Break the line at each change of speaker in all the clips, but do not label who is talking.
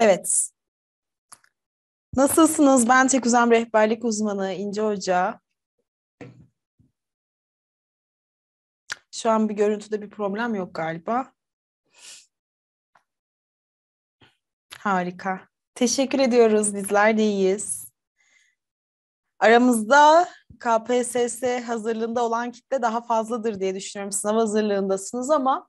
Evet. Nasılsınız? Ben Tekuzem Rehberlik Uzmanı İnce Hoca. Şu an bir görüntüde bir problem yok galiba. Harika. Teşekkür ediyoruz. Bizler de iyiyiz. Aramızda KPSS hazırlığında olan kitle daha fazladır diye düşünüyorum. Sınav hazırlığındasınız ama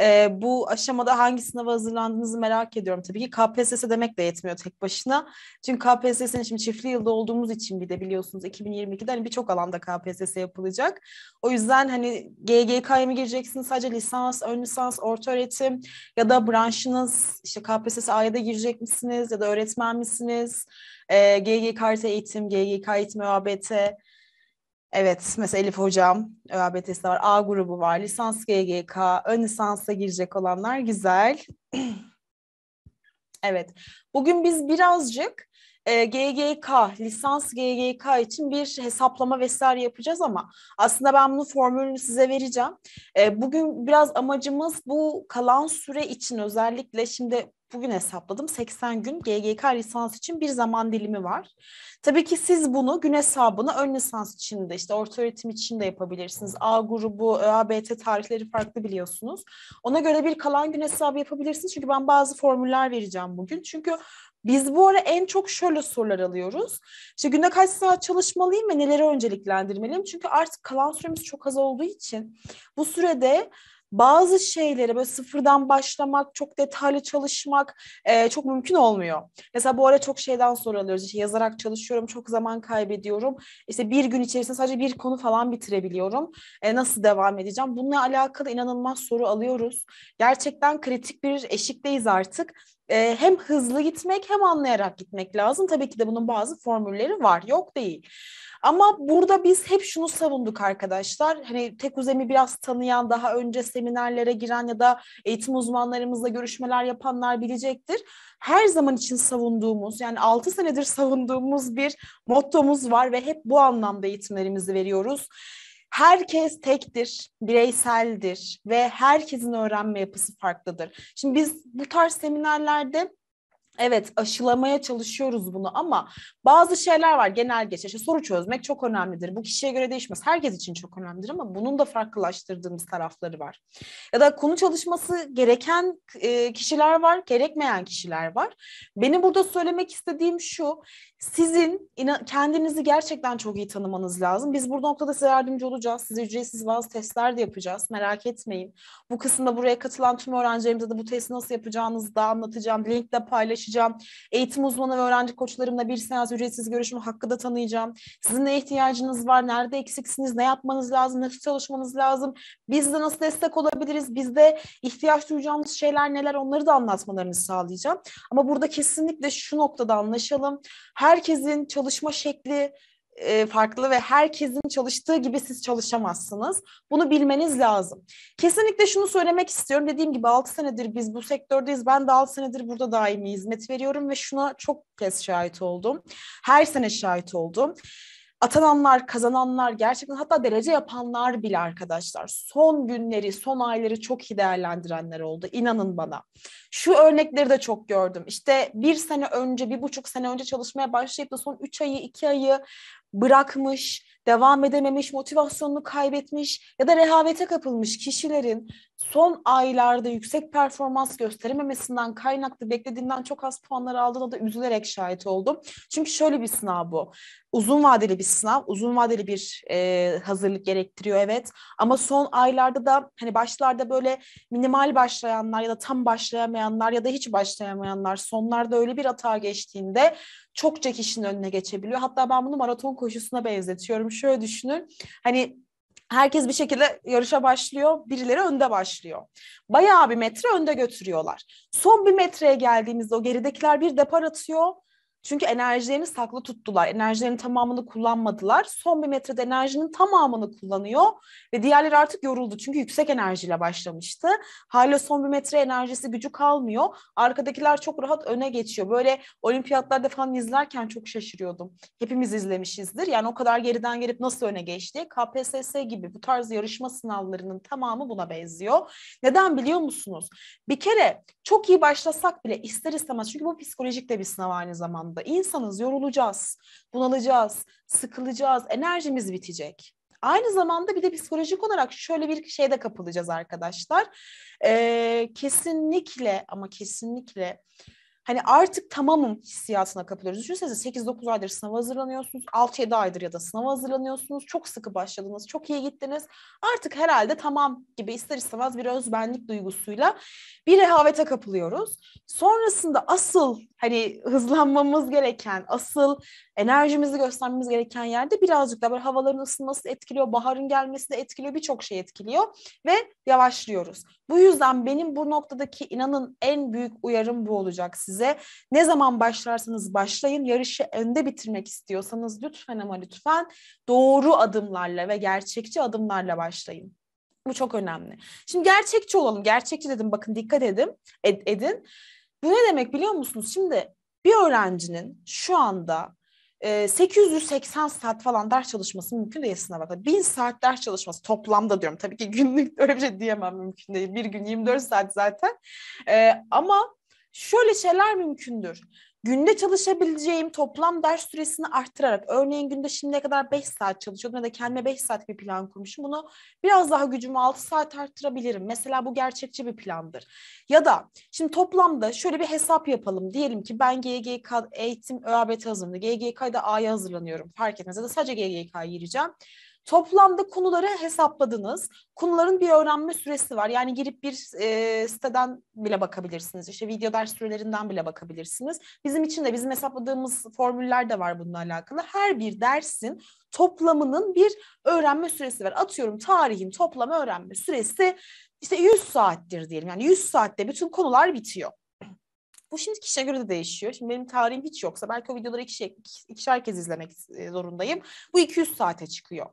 e, bu aşamada hangi sınava hazırlandığınızı merak ediyorum. Tabii ki KPSS demek de yetmiyor tek başına. Çünkü KPSS'nin şimdi çiftli yılda olduğumuz için bir de biliyorsunuz 2022'de hani birçok alanda KPSS yapılacak. O yüzden hani GGK'ya mı gireceksiniz sadece lisans, ön lisans, orta öğretim ya da branşınız işte KPSS A'ya girecek misiniz ya da öğretmen misiniz? E, GGK eğitim, GGK eğitim ÖABT Evet, mesela Elif Hocam, ÖABT'si var, A grubu var, lisans GGK, ön lisansa girecek olanlar güzel. evet, bugün biz birazcık e, GGK, lisans GGK için bir hesaplama vesaire yapacağız ama aslında ben bunun formülünü size vereceğim. E, bugün biraz amacımız bu kalan süre için özellikle şimdi bugün hesapladım 80 gün GGK lisans için bir zaman dilimi var. Tabii ki siz bunu gün hesabını ön lisans için de işte orta öğretim için de yapabilirsiniz. A grubu, ÖABT tarihleri farklı biliyorsunuz. Ona göre bir kalan gün hesabı yapabilirsiniz. Çünkü ben bazı formüller vereceğim bugün. Çünkü biz bu ara en çok şöyle sorular alıyoruz. İşte günde kaç saat çalışmalıyım ve neleri önceliklendirmeliyim? Çünkü artık kalan süremiz çok az olduğu için bu sürede bazı şeylere böyle sıfırdan başlamak, çok detaylı çalışmak e, çok mümkün olmuyor. Mesela bu ara çok şeyden soru alıyoruz. İşte yazarak çalışıyorum, çok zaman kaybediyorum. İşte bir gün içerisinde sadece bir konu falan bitirebiliyorum. E, nasıl devam edeceğim? Bununla alakalı inanılmaz soru alıyoruz. Gerçekten kritik bir eşikteyiz artık e, hem hızlı gitmek hem anlayarak gitmek lazım. Tabii ki de bunun bazı formülleri var, yok değil. Ama burada biz hep şunu savunduk arkadaşlar. Hani tek uzemi biraz tanıyan, daha önce seminerlere giren ya da eğitim uzmanlarımızla görüşmeler yapanlar bilecektir. Her zaman için savunduğumuz, yani 6 senedir savunduğumuz bir mottomuz var ve hep bu anlamda eğitimlerimizi veriyoruz. Herkes tektir, bireyseldir ve herkesin öğrenme yapısı farklıdır. Şimdi biz bu tarz seminerlerde Evet aşılamaya çalışıyoruz bunu ama bazı şeyler var genel geçer. İşte soru çözmek çok önemlidir. Bu kişiye göre değişmez. Herkes için çok önemlidir ama bunun da farklılaştırdığımız tarafları var. Ya da konu çalışması gereken e, kişiler var, gerekmeyen kişiler var. Benim burada söylemek istediğim şu. Sizin kendinizi gerçekten çok iyi tanımanız lazım. Biz burada noktada size yardımcı olacağız. Size ücretsiz bazı testler de yapacağız. Merak etmeyin. Bu kısımda buraya katılan tüm öğrencilerimize de bu testi nasıl yapacağınızı da anlatacağım. Linkle paylaşacağım. Eğitim uzmanı ve öğrenci koçlarımla bir seans ücretsiz görüşme hakkı da tanıyacağım. Sizin ne ihtiyacınız var? Nerede eksiksiniz? Ne yapmanız lazım? Nasıl çalışmanız lazım? Biz de nasıl destek olabiliriz? Bizde ihtiyaç duyacağımız şeyler neler? Onları da anlatmalarını sağlayacağım. Ama burada kesinlikle şu noktada anlaşalım. Her herkesin çalışma şekli e, farklı ve herkesin çalıştığı gibi siz çalışamazsınız. Bunu bilmeniz lazım. Kesinlikle şunu söylemek istiyorum. Dediğim gibi 6 senedir biz bu sektördeyiz. Ben de 6 senedir burada daimi hizmet veriyorum ve şuna çok kez şahit oldum. Her sene şahit oldum atananlar, kazananlar, gerçekten hatta derece yapanlar bile arkadaşlar son günleri, son ayları çok iyi değerlendirenler oldu. İnanın bana. Şu örnekleri de çok gördüm. İşte bir sene önce, bir buçuk sene önce çalışmaya başlayıp da son üç ayı, iki ayı bırakmış, devam edememiş, motivasyonunu kaybetmiş ya da rehavete kapılmış kişilerin son aylarda yüksek performans gösterememesinden kaynaklı beklediğinden çok az puanlar aldığına da üzülerek şahit oldum. Çünkü şöyle bir sınav bu. Uzun vadeli bir sınav, uzun vadeli bir e, hazırlık gerektiriyor evet. Ama son aylarda da hani başlarda böyle minimal başlayanlar ya da tam başlayamayanlar ya da hiç başlayamayanlar sonlarda öyle bir hata geçtiğinde çokça kişinin önüne geçebiliyor. Hatta ben bunu maraton koşusuna benzetiyorum. Şöyle düşünün. Hani herkes bir şekilde yarışa başlıyor. Birileri önde başlıyor. Bayağı bir metre önde götürüyorlar. Son bir metreye geldiğimizde o geridekiler bir depar atıyor Çünkü enerjilerini saklı tuttular. Enerjilerinin tamamını kullanmadılar. Son bir metrede enerjinin tamamını kullanıyor ve diğerleri artık yoruldu. Çünkü yüksek enerjiyle başlamıştı. Hala son bir metre enerjisi gücü kalmıyor. Arkadakiler çok rahat öne geçiyor. Böyle olimpiyatlarda falan izlerken çok şaşırıyordum. Hepimiz izlemişizdir. Yani o kadar geriden gelip nasıl öne geçti? KPSS gibi bu tarz yarışma sınavlarının tamamı buna benziyor. Neden biliyor musunuz? Bir kere çok iyi başlasak bile ister istemez çünkü bu psikolojik de bir sınav aynı zamanda. İnsanız, yorulacağız, bunalacağız, sıkılacağız, enerjimiz bitecek. Aynı zamanda bir de psikolojik olarak şöyle bir şeyde kapılacağız arkadaşlar. Ee, kesinlikle ama kesinlikle hani artık tamamım hissiyatına kapılıyoruz. Düşünsenize 8-9 aydır sınava hazırlanıyorsunuz. 6-7 aydır ya da sınava hazırlanıyorsunuz. Çok sıkı başladınız. Çok iyi gittiniz. Artık herhalde tamam gibi ister istemez bir özbenlik duygusuyla bir rehavete kapılıyoruz. Sonrasında asıl hani hızlanmamız gereken, asıl enerjimizi göstermemiz gereken yerde birazcık da böyle havaların ısınması etkiliyor, baharın gelmesi de etkiliyor, birçok şey etkiliyor ve yavaşlıyoruz. Bu yüzden benim bu noktadaki inanın en büyük uyarım bu olacak size. Ne zaman başlarsanız başlayın, yarışı önde bitirmek istiyorsanız lütfen ama lütfen doğru adımlarla ve gerçekçi adımlarla başlayın. Bu çok önemli. Şimdi gerçekçi olalım. Gerçekçi dedim bakın dikkat edin, ed, edin. Bu ne demek biliyor musunuz? Şimdi bir öğrencinin şu anda 880 saat falan ders çalışması mümkün değil sınava. 1000 saat ders çalışması toplamda diyorum. Tabii ki günlük öyle bir şey diyemem mümkün değil. Bir gün 24 saat zaten. ama şöyle şeyler mümkündür günde çalışabileceğim toplam ders süresini arttırarak örneğin günde şimdiye kadar 5 saat çalışıyordum ya da kendime 5 saat bir plan kurmuşum. Bunu biraz daha gücümü 6 saat arttırabilirim. Mesela bu gerçekçi bir plandır. Ya da şimdi toplamda şöyle bir hesap yapalım. Diyelim ki ben GGK eğitim ÖABT hazırlanıyorum. GGK'da A'ya hazırlanıyorum. Fark etmez ya da sadece GGK'ya gireceğim. Toplamda konuları hesapladınız. Konuların bir öğrenme süresi var. Yani girip bir e, siteden bile bakabilirsiniz. İşte video ders sürelerinden bile bakabilirsiniz. Bizim için de bizim hesapladığımız formüller de var bununla alakalı. Her bir dersin toplamının bir öğrenme süresi var. Atıyorum tarihin toplam öğrenme süresi işte 100 saattir diyelim. Yani 100 saatte bütün konular bitiyor. Bu şimdi kişiye göre de değişiyor. Şimdi benim tarihim hiç yoksa belki o videoları iki, ikişer kez izlemek e, zorundayım. Bu 200 saate çıkıyor.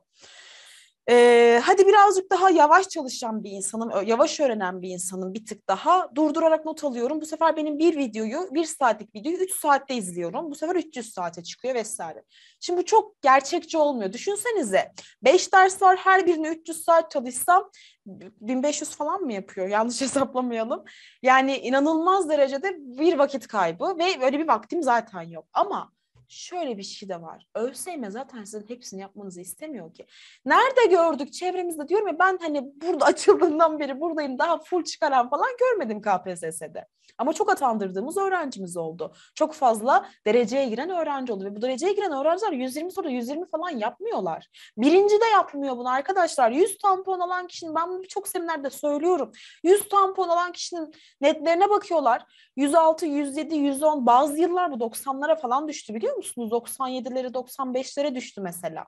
Ee, hadi birazcık daha yavaş çalışan bir insanım, yavaş öğrenen bir insanım bir tık daha. Durdurarak not alıyorum. Bu sefer benim bir videoyu, bir saatlik videoyu üç saatte izliyorum. Bu sefer 300 saate çıkıyor vesaire. Şimdi bu çok gerçekçi olmuyor. Düşünsenize beş ders var her birine 300 saat çalışsam 1500 falan mı yapıyor? Yanlış hesaplamayalım. Yani inanılmaz derecede bir vakit kaybı ve öyle bir vaktim zaten yok. Ama şöyle bir şey de var. ÖSYM zaten sizin hepsini yapmanızı istemiyor ki. Nerede gördük çevremizde diyorum ya ben hani burada açıldığından beri buradayım daha full çıkaran falan görmedim KPSS'de. Ama çok atandırdığımız öğrencimiz oldu. Çok fazla dereceye giren öğrenci oldu. Ve bu dereceye giren öğrenciler 120 soruda 120 falan yapmıyorlar. Birinci de yapmıyor bunu arkadaşlar. 100 tampon alan kişinin ben bunu birçok seminerde söylüyorum. 100 tampon alan kişinin netlerine bakıyorlar. 106, 107, 110 bazı yıllar bu 90'lara falan düştü biliyor musunuz? 97'lere 95'lere düştü mesela.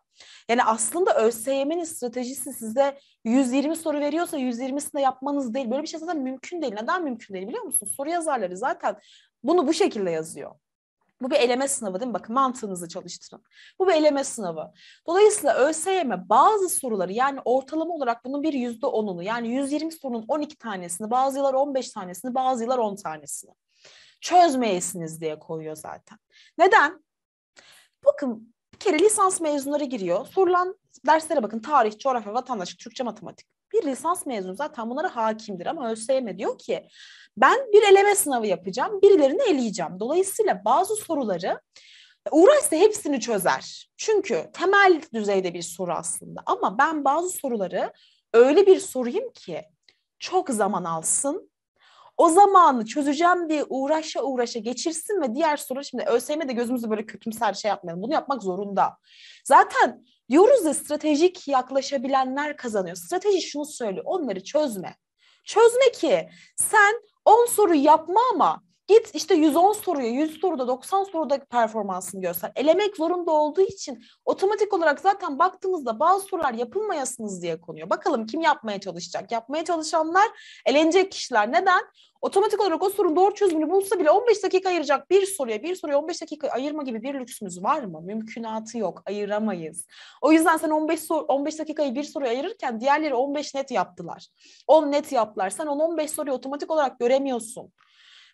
Yani aslında ÖSYM'nin stratejisi size 120 soru veriyorsa 120'sini de yapmanız değil. Böyle bir şey zaten mümkün değil. Neden mümkün değil biliyor musunuz? Soru yazarları zaten bunu bu şekilde yazıyor. Bu bir eleme sınavı değil mi? Bakın mantığınızı çalıştırın. Bu bir eleme sınavı. Dolayısıyla ÖSYM bazı soruları yani ortalama olarak bunun bir yüzde onunu yani 120 sorunun 12 tanesini bazı yıllar 15 tanesini bazı yıllar 10 tanesini çözmeyesiniz diye koyuyor zaten. Neden? Bakın bir kere lisans mezunları giriyor. Sorulan derslere bakın tarih, coğrafya, vatandaşlık, Türkçe, matematik. Bir lisans mezunu zaten bunlara hakimdir ama ÖSYM diyor ki ben bir eleme sınavı yapacağım, birilerini eleyeceğim. Dolayısıyla bazı soruları uğraşsa hepsini çözer. Çünkü temel düzeyde bir soru aslında ama ben bazı soruları öyle bir sorayım ki çok zaman alsın o zamanı çözeceğim diye uğraşa uğraşa geçirsin ve diğer soru şimdi ÖSYM de gözümüzü böyle kötümser şey yapmayalım. Bunu yapmak zorunda. Zaten diyoruz ya stratejik yaklaşabilenler kazanıyor. Strateji şunu söylüyor. Onları çözme. Çözme ki sen 10 soru yapma ama Git işte 110 soruya, 100 soruda, 90 soruda performansını göster. Elemek zorunda olduğu için otomatik olarak zaten baktığımızda bazı sorular yapılmayasınız diye konuyor. Bakalım kim yapmaya çalışacak? Yapmaya çalışanlar elenecek kişiler. Neden? Otomatik olarak o sorunun doğru çözümünü bulsa bile 15 dakika ayıracak bir soruya, bir soruya 15 dakika ayırma gibi bir lüksümüz var mı? Mümkünatı yok. Ayıramayız. O yüzden sen 15 sor 15 dakikayı bir soruya ayırırken diğerleri 15 net yaptılar. 10 net yaptılar. Sen 10 15 soruyu otomatik olarak göremiyorsun.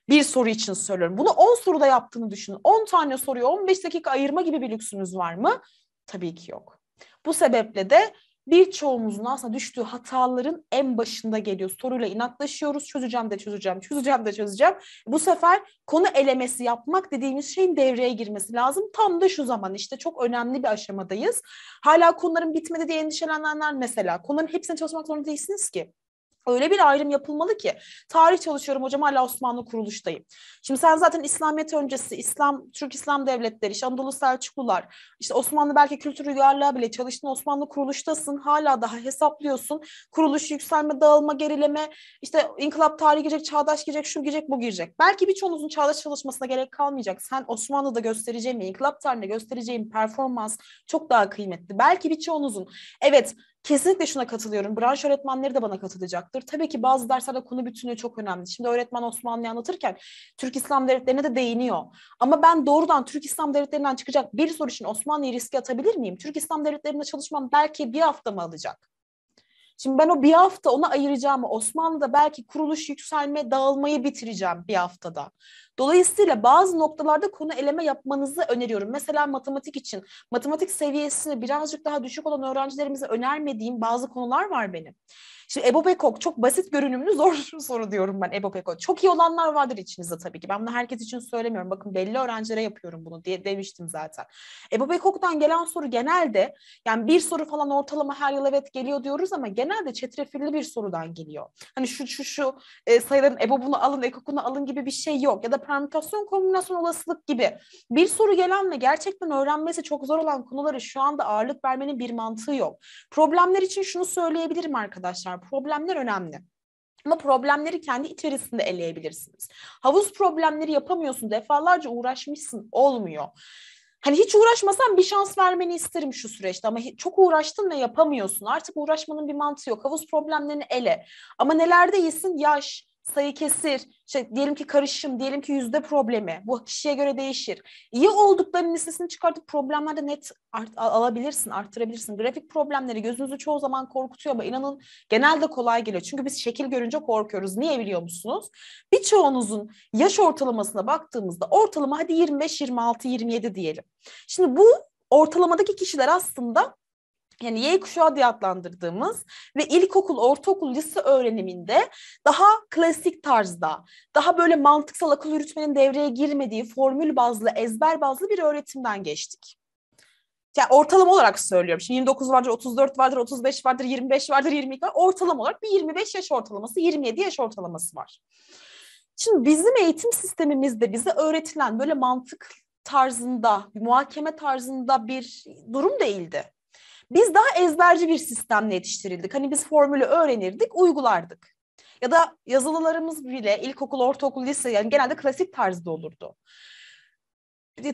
Bir soru için söylüyorum. Bunu 10 soruda yaptığını düşünün. 10 tane soruyu 15 dakika ayırma gibi bir lüksünüz var mı? Tabii ki yok. Bu sebeple de birçoğumuzun aslında düştüğü hataların en başında geliyor. Soruyla inatlaşıyoruz. Çözeceğim de çözeceğim, çözeceğim de çözeceğim. Bu sefer konu elemesi yapmak dediğimiz şeyin devreye girmesi lazım. Tam da şu zaman işte çok önemli bir aşamadayız. Hala konuların bitmedi diye endişelenenler mesela. Konuların hepsini çalışmak zorunda değilsiniz ki. Öyle bir ayrım yapılmalı ki tarih çalışıyorum hocam hala Osmanlı kuruluştayım. Şimdi sen zaten İslamiyet öncesi İslam Türk İslam devletleri, işte Anadolu Selçuklular, işte Osmanlı belki kültür uygarlığa bile çalıştın Osmanlı kuruluştasın. Hala daha hesaplıyorsun. Kuruluş, yükselme, dağılma, gerileme, işte inkılap tarihi girecek, çağdaş girecek, şu girecek, bu girecek. Belki birçoğunuzun çağdaş çalışmasına gerek kalmayacak. Sen Osmanlı'da göstereceğin, inkılap tarihinde göstereceğin performans çok daha kıymetli. Belki birçoğunuzun evet Kesinlikle şuna katılıyorum. Branş öğretmenleri de bana katılacaktır. Tabii ki bazı derslerde konu bütünlüğü çok önemli. Şimdi öğretmen Osmanlı'yı anlatırken Türk İslam devletlerine de değiniyor. Ama ben doğrudan Türk İslam devletlerinden çıkacak bir soru için Osmanlı'yı riske atabilir miyim? Türk İslam devletlerinde çalışmam belki bir hafta mı alacak? Şimdi ben o bir hafta ona ayıracağım. Osmanlı'da belki kuruluş, yükselme, dağılmayı bitireceğim bir haftada. Dolayısıyla bazı noktalarda konu eleme yapmanızı öneriyorum. Mesela matematik için matematik seviyesini birazcık daha düşük olan öğrencilerimize önermediğim bazı konular var benim. Şimdi Ebo Pekok çok basit görünümlü zor soru diyorum ben Ebo Pekok. Çok iyi olanlar vardır içinizde tabii ki. Ben bunu herkes için söylemiyorum. Bakın belli öğrencilere yapıyorum bunu diye demiştim zaten. Ebo Pekok'tan gelen soru genelde yani bir soru falan ortalama her yıl evet geliyor diyoruz ama genelde çetrefilli bir sorudan geliyor. Hani şu şu şu e, sayıların Ebo bunu alın, Ekok'unu alın gibi bir şey yok. Ya da permütasyon kombinasyon olasılık gibi. Bir soru gelen ve gerçekten öğrenmesi çok zor olan konuları şu anda ağırlık vermenin bir mantığı yok. Problemler için şunu söyleyebilirim arkadaşlar problemler önemli. Ama problemleri kendi içerisinde eleyebilirsiniz. Havuz problemleri yapamıyorsun, defalarca uğraşmışsın, olmuyor. Hani hiç uğraşmasan bir şans vermeni isterim şu süreçte ama çok uğraştın ve yapamıyorsun. Artık uğraşmanın bir mantığı yok. Havuz problemlerini ele. Ama nelerde iyisin? Yaş, sayı kesir, işte diyelim ki karışım, diyelim ki yüzde problemi. Bu kişiye göre değişir. İyi olduklarının listesini çıkartıp problemlerde net art, alabilirsin, arttırabilirsin. Grafik problemleri gözünüzü çoğu zaman korkutuyor ama inanın genelde kolay geliyor. Çünkü biz şekil görünce korkuyoruz. Niye biliyor musunuz? Birçoğunuzun yaş ortalamasına baktığımızda ortalama hadi 25, 26, 27 diyelim. Şimdi bu ortalamadaki kişiler aslında yani Y kuşağı diye adlandırdığımız ve ilkokul, ortaokul, lise öğreniminde daha klasik tarzda, daha böyle mantıksal akıl yürütmenin devreye girmediği formül bazlı, ezber bazlı bir öğretimden geçtik. Yani ortalama olarak söylüyorum. Şimdi 29 vardır, 34 vardır, 35 vardır, 25 vardır, 22 var. Ortalama olarak bir 25 yaş ortalaması, 27 yaş ortalaması var. Şimdi bizim eğitim sistemimizde bize öğretilen böyle mantık tarzında, muhakeme tarzında bir durum değildi. Biz daha ezberci bir sistemle yetiştirildik. Hani biz formülü öğrenirdik, uygulardık. Ya da yazılılarımız bile ilkokul, ortaokul, lise yani genelde klasik tarzda olurdu.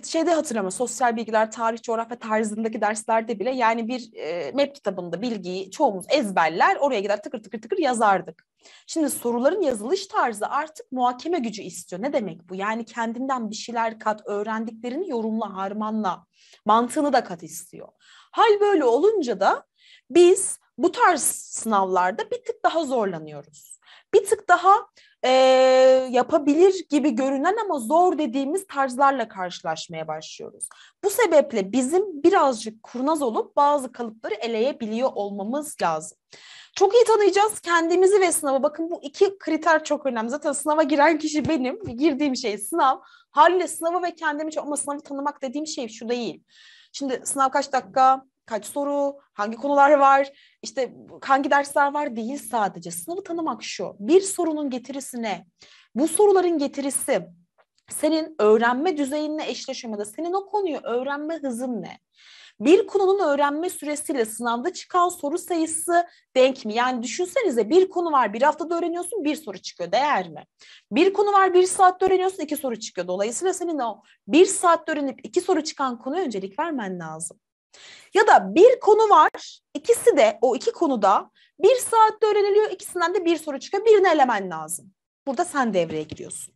Şeyde hatırlama sosyal bilgiler, tarih, coğrafya tarzındaki derslerde bile yani bir e, map kitabında bilgiyi çoğumuz ezberler oraya gider tıkır tıkır tıkır yazardık. Şimdi soruların yazılış tarzı artık muhakeme gücü istiyor. Ne demek bu? Yani kendinden bir şeyler kat, öğrendiklerini yorumla, harmanla, mantığını da kat istiyor. Hal böyle olunca da biz bu tarz sınavlarda bir tık daha zorlanıyoruz. Bir tık daha e, yapabilir gibi görünen ama zor dediğimiz tarzlarla karşılaşmaya başlıyoruz. Bu sebeple bizim birazcık kurnaz olup bazı kalıpları eleyebiliyor olmamız lazım. Çok iyi tanıyacağız kendimizi ve sınavı. Bakın bu iki kriter çok önemli. Zaten sınava giren kişi benim. Girdiğim şey sınav. Haliyle sınavı ve kendimi çok ama sınavı tanımak dediğim şey şu değil. Şimdi sınav kaç dakika, kaç soru, hangi konular var, işte hangi dersler var değil sadece. Sınavı tanımak şu. Bir sorunun getirisi ne? Bu soruların getirisi senin öğrenme düzeyinle eşleşiyor senin o konuyu öğrenme hızın ne? Bir konunun öğrenme süresiyle sınavda çıkan soru sayısı denk mi? Yani düşünsenize bir konu var bir haftada öğreniyorsun bir soru çıkıyor değer mi? Bir konu var bir saatte öğreniyorsun iki soru çıkıyor. Dolayısıyla senin o bir saatte öğrenip iki soru çıkan konuya öncelik vermen lazım. Ya da bir konu var ikisi de o iki konuda bir saatte öğreniliyor ikisinden de bir soru çıkıyor birini elemen lazım. Burada sen devreye giriyorsun.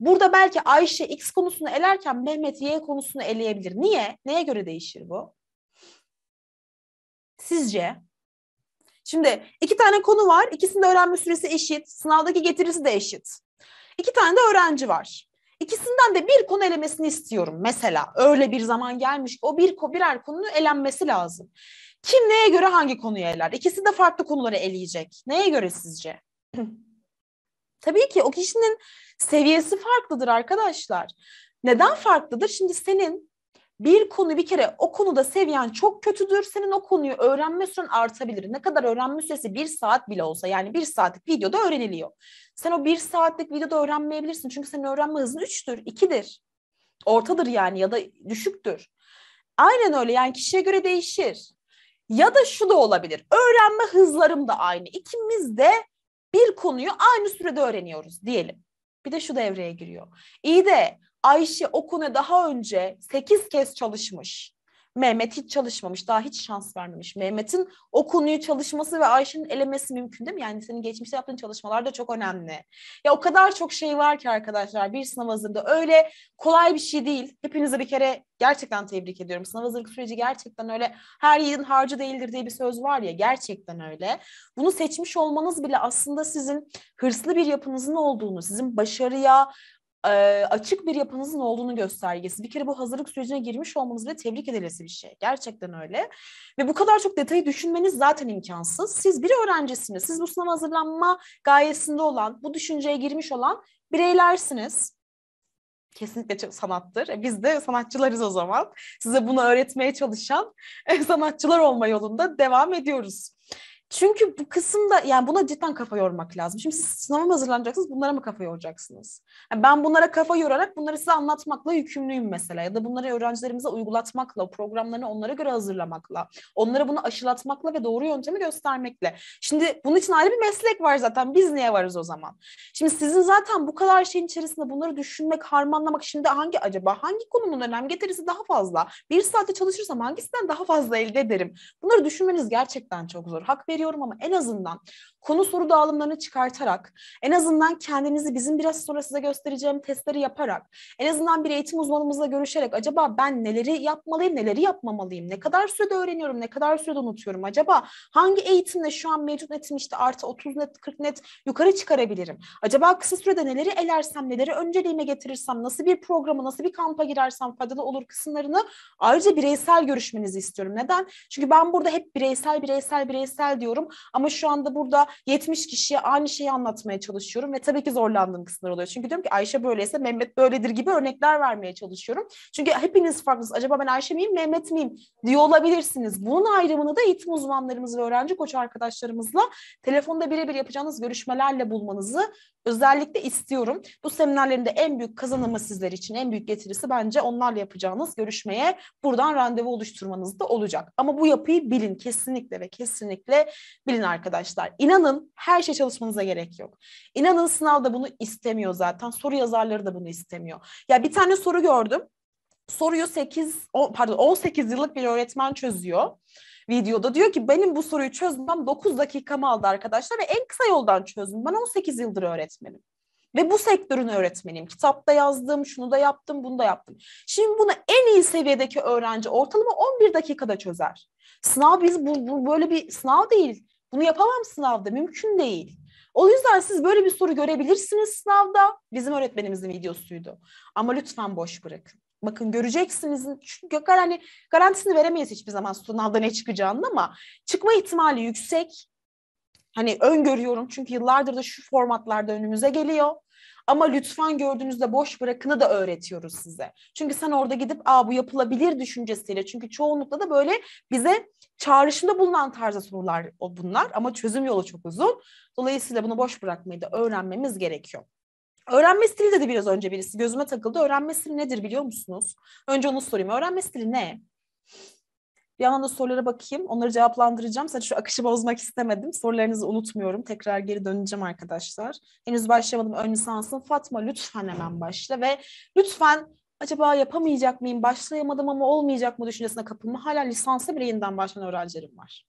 Burada belki Ayşe X konusunu elerken Mehmet Y konusunu eleyebilir. Niye? Neye göre değişir bu? Sizce? Şimdi iki tane konu var. İkisinde öğrenme süresi eşit. Sınavdaki getirisi de eşit. İki tane de öğrenci var. İkisinden de bir konu elemesini istiyorum. Mesela öyle bir zaman gelmiş o bir birer konunun elenmesi lazım. Kim neye göre hangi konuyu eler? İkisi de farklı konuları eleyecek. Neye göre sizce? Tabii ki o kişinin seviyesi farklıdır arkadaşlar. Neden farklıdır? Şimdi senin bir konu bir kere o konuda seviyen çok kötüdür. Senin o konuyu öğrenme süren artabilir. Ne kadar öğrenme süresi bir saat bile olsa yani bir saatlik videoda öğreniliyor. Sen o bir saatlik videoda öğrenmeyebilirsin. Çünkü senin öğrenme hızın üçtür, ikidir. Ortadır yani ya da düşüktür. Aynen öyle yani kişiye göre değişir. Ya da şu da olabilir. Öğrenme hızlarım da aynı. İkimiz de bir konuyu aynı sürede öğreniyoruz diyelim. Bir de şu devreye giriyor. İyi de Ayşe o konuya daha önce 8 kez çalışmış. Mehmet hiç çalışmamış, daha hiç şans vermemiş. Mehmet'in o konuyu çalışması ve Ayşe'nin elemesi mümkün değil mi? Yani senin geçmişte yaptığın çalışmalar da çok önemli. Ya o kadar çok şey var ki arkadaşlar bir sınav hazırda öyle kolay bir şey değil. Hepinize bir kere gerçekten tebrik ediyorum. Sınav hazırlık süreci gerçekten öyle her yiğidin harcı değildir diye bir söz var ya gerçekten öyle. Bunu seçmiş olmanız bile aslında sizin hırslı bir yapınızın olduğunu, sizin başarıya, açık bir yapınızın olduğunu göstergesi. Bir kere bu hazırlık sürecine girmiş olmanız bile tebrik edilesi bir şey. Gerçekten öyle. Ve bu kadar çok detayı düşünmeniz zaten imkansız. Siz bir öğrencisiniz. Siz bu sınav hazırlanma gayesinde olan, bu düşünceye girmiş olan bireylersiniz. Kesinlikle çok sanattır. E, biz de sanatçılarız o zaman. Size bunu öğretmeye çalışan sanatçılar olma yolunda devam ediyoruz. Çünkü bu kısımda yani buna cidden kafa yormak lazım. Şimdi siz sınava mı hazırlanacaksınız, bunlara mı kafa yoracaksınız? Yani ben bunlara kafa yorarak bunları size anlatmakla yükümlüyüm mesela. Ya da bunları öğrencilerimize uygulatmakla, programlarını onlara göre hazırlamakla, onlara bunu aşılatmakla ve doğru yöntemi göstermekle. Şimdi bunun için ayrı bir meslek var zaten. Biz niye varız o zaman? Şimdi sizin zaten bu kadar şeyin içerisinde bunları düşünmek, harmanlamak, şimdi hangi acaba, hangi konunun önem getirisi daha fazla? Bir saatte çalışırsam hangisinden daha fazla elde ederim? Bunları düşünmeniz gerçekten çok zor. Hak veriyorum veriyorum ama en azından konu soru dağılımlarını çıkartarak, en azından kendinizi bizim biraz sonra size göstereceğim testleri yaparak, en azından bir eğitim uzmanımızla görüşerek acaba ben neleri yapmalıyım, neleri yapmamalıyım, ne kadar sürede öğreniyorum, ne kadar sürede unutuyorum, acaba hangi eğitimle şu an mevcut netim işte artı 30 net, 40 net yukarı çıkarabilirim? Acaba kısa sürede neleri elersem, neleri önceliğime getirirsem, nasıl bir programı, nasıl bir kampa girersem faydalı olur kısımlarını ayrıca bireysel görüşmenizi istiyorum. Neden? Çünkü ben burada hep bireysel, bireysel, bireysel diyorum ama şu anda burada 70 kişiye aynı şeyi anlatmaya çalışıyorum ve tabii ki zorlandığım kısımlar oluyor. Çünkü diyorum ki Ayşe böyleyse Mehmet böyledir gibi örnekler vermeye çalışıyorum. Çünkü hepiniz farklısınız. Acaba ben Ayşe miyim, Mehmet miyim diyor olabilirsiniz. Bunun ayrımını da eğitim uzmanlarımız ve öğrenci koç arkadaşlarımızla telefonda birebir yapacağınız görüşmelerle bulmanızı özellikle istiyorum. Bu seminerlerin de en büyük kazanımı sizler için, en büyük getirisi bence onlarla yapacağınız görüşmeye buradan randevu oluşturmanız da olacak. Ama bu yapıyı bilin kesinlikle ve kesinlikle bilin arkadaşlar. İnanın her şey çalışmanıza gerek yok. İnanın sınavda bunu istemiyor zaten. Soru yazarları da bunu istemiyor. Ya bir tane soru gördüm. Soruyu 8 pardon 18 yıllık bir öğretmen çözüyor videoda. Diyor ki benim bu soruyu çözmem 9 dakikamı aldı arkadaşlar ve en kısa yoldan çözdüm. Ben 18 yıldır öğretmenim. Ve bu sektörün öğretmeniyim. Kitapta yazdım, şunu da yaptım, bunu da yaptım. Şimdi bunu en iyi seviyedeki öğrenci ortalama 11 dakikada çözer. Sınav biz bu, bu böyle bir sınav değil. Bunu yapamam sınavda, mümkün değil. O yüzden siz böyle bir soru görebilirsiniz sınavda. Bizim öğretmenimizin videosuydu. Ama lütfen boş bırakın. Bakın göreceksiniz. Çünkü hani garantisini veremeyiz hiçbir zaman sınavda ne çıkacağını ama çıkma ihtimali yüksek. Hani öngörüyorum çünkü yıllardır da şu formatlarda önümüze geliyor. Ama lütfen gördüğünüzde boş bırakını da öğretiyoruz size. Çünkü sen orada gidip aa bu yapılabilir düşüncesiyle çünkü çoğunlukla da böyle bize çağrışımda bulunan tarzda sorular bunlar ama çözüm yolu çok uzun. Dolayısıyla bunu boş bırakmayı da öğrenmemiz gerekiyor. Öğrenme stili dedi biraz önce birisi. Gözüme takıldı. Öğrenme stili nedir biliyor musunuz? Önce onu sorayım. Öğrenme stili ne? Bir yandan da sorulara bakayım. Onları cevaplandıracağım. Sadece şu akışı bozmak istemedim. Sorularınızı unutmuyorum. Tekrar geri döneceğim arkadaşlar. Henüz başlamadım ön lisansın. Fatma lütfen hemen başla ve lütfen acaba yapamayacak mıyım, başlayamadım ama olmayacak mı düşüncesine kapılma. Hala lisansa bile yeniden başlayan öğrencilerim var.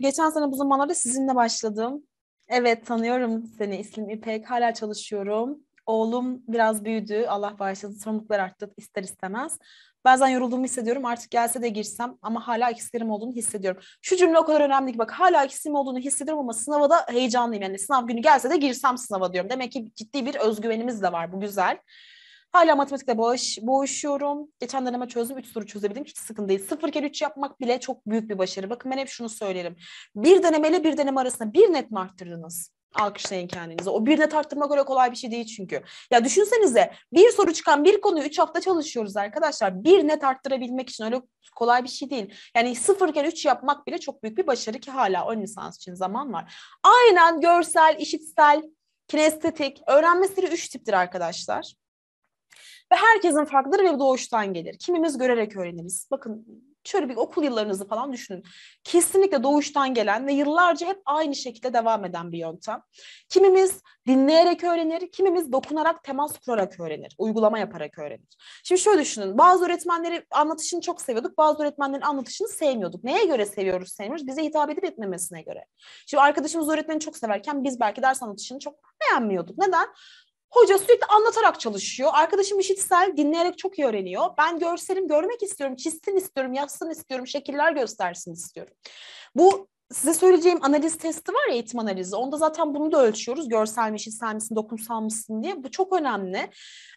Geçen sene bu zamanlarda sizinle başladım. Evet tanıyorum seni İslim İpek. Hala çalışıyorum. Oğlum biraz büyüdü. Allah bağışladı. Sorumluluklar arttı ister istemez. Bazen yorulduğumu hissediyorum. Artık gelse de girsem ama hala eksilerim olduğunu hissediyorum. Şu cümle o kadar önemli ki bak hala eksiğim olduğunu hissediyorum ama sınava da heyecanlıyım. Yani sınav günü gelse de girsem sınava diyorum. Demek ki ciddi bir özgüvenimiz de var. Bu güzel. Hala matematikle boğuş, boğuşuyorum. Geçen deneme çözdüm. Üç soru çözebildim. Hiç sıkıntı değil. Sıfır kere üç yapmak bile çok büyük bir başarı. Bakın ben hep şunu söylerim. Bir denemeyle bir deneme arasında bir net mi arttırdınız? Alkışlayın kendinize. O bir net arttırmak öyle kolay bir şey değil çünkü. Ya düşünsenize bir soru çıkan bir konuyu üç hafta çalışıyoruz arkadaşlar. Bir net arttırabilmek için öyle kolay bir şey değil. Yani sıfır kere üç yapmak bile çok büyük bir başarı ki hala ön lisans için zaman var. Aynen görsel, işitsel, kinestetik, öğrenme stili üç tiptir arkadaşlar. Ve herkesin farklıdır ve doğuştan gelir. Kimimiz görerek öğreniriz. Bakın şöyle bir okul yıllarınızı falan düşünün. Kesinlikle doğuştan gelen ve yıllarca hep aynı şekilde devam eden bir yöntem. Kimimiz dinleyerek öğrenir, kimimiz dokunarak, temas kurarak öğrenir, uygulama yaparak öğrenir. Şimdi şöyle düşünün, bazı öğretmenleri anlatışını çok seviyorduk, bazı öğretmenlerin anlatışını sevmiyorduk. Neye göre seviyoruz, sevmiyoruz? Bize hitap edip etmemesine göre. Şimdi arkadaşımız öğretmeni çok severken biz belki ders anlatışını çok beğenmiyorduk. Neden? Hoca sürekli anlatarak çalışıyor. Arkadaşım işitsel, dinleyerek çok iyi öğreniyor. Ben görselim, görmek istiyorum, çizsin istiyorum, yazsın istiyorum, şekiller göstersin istiyorum. Bu size söyleyeceğim analiz testi var ya eğitim analizi. Onda zaten bunu da ölçüyoruz. Görsel mi, işitsel misin, dokunsal mısın diye. Bu çok önemli.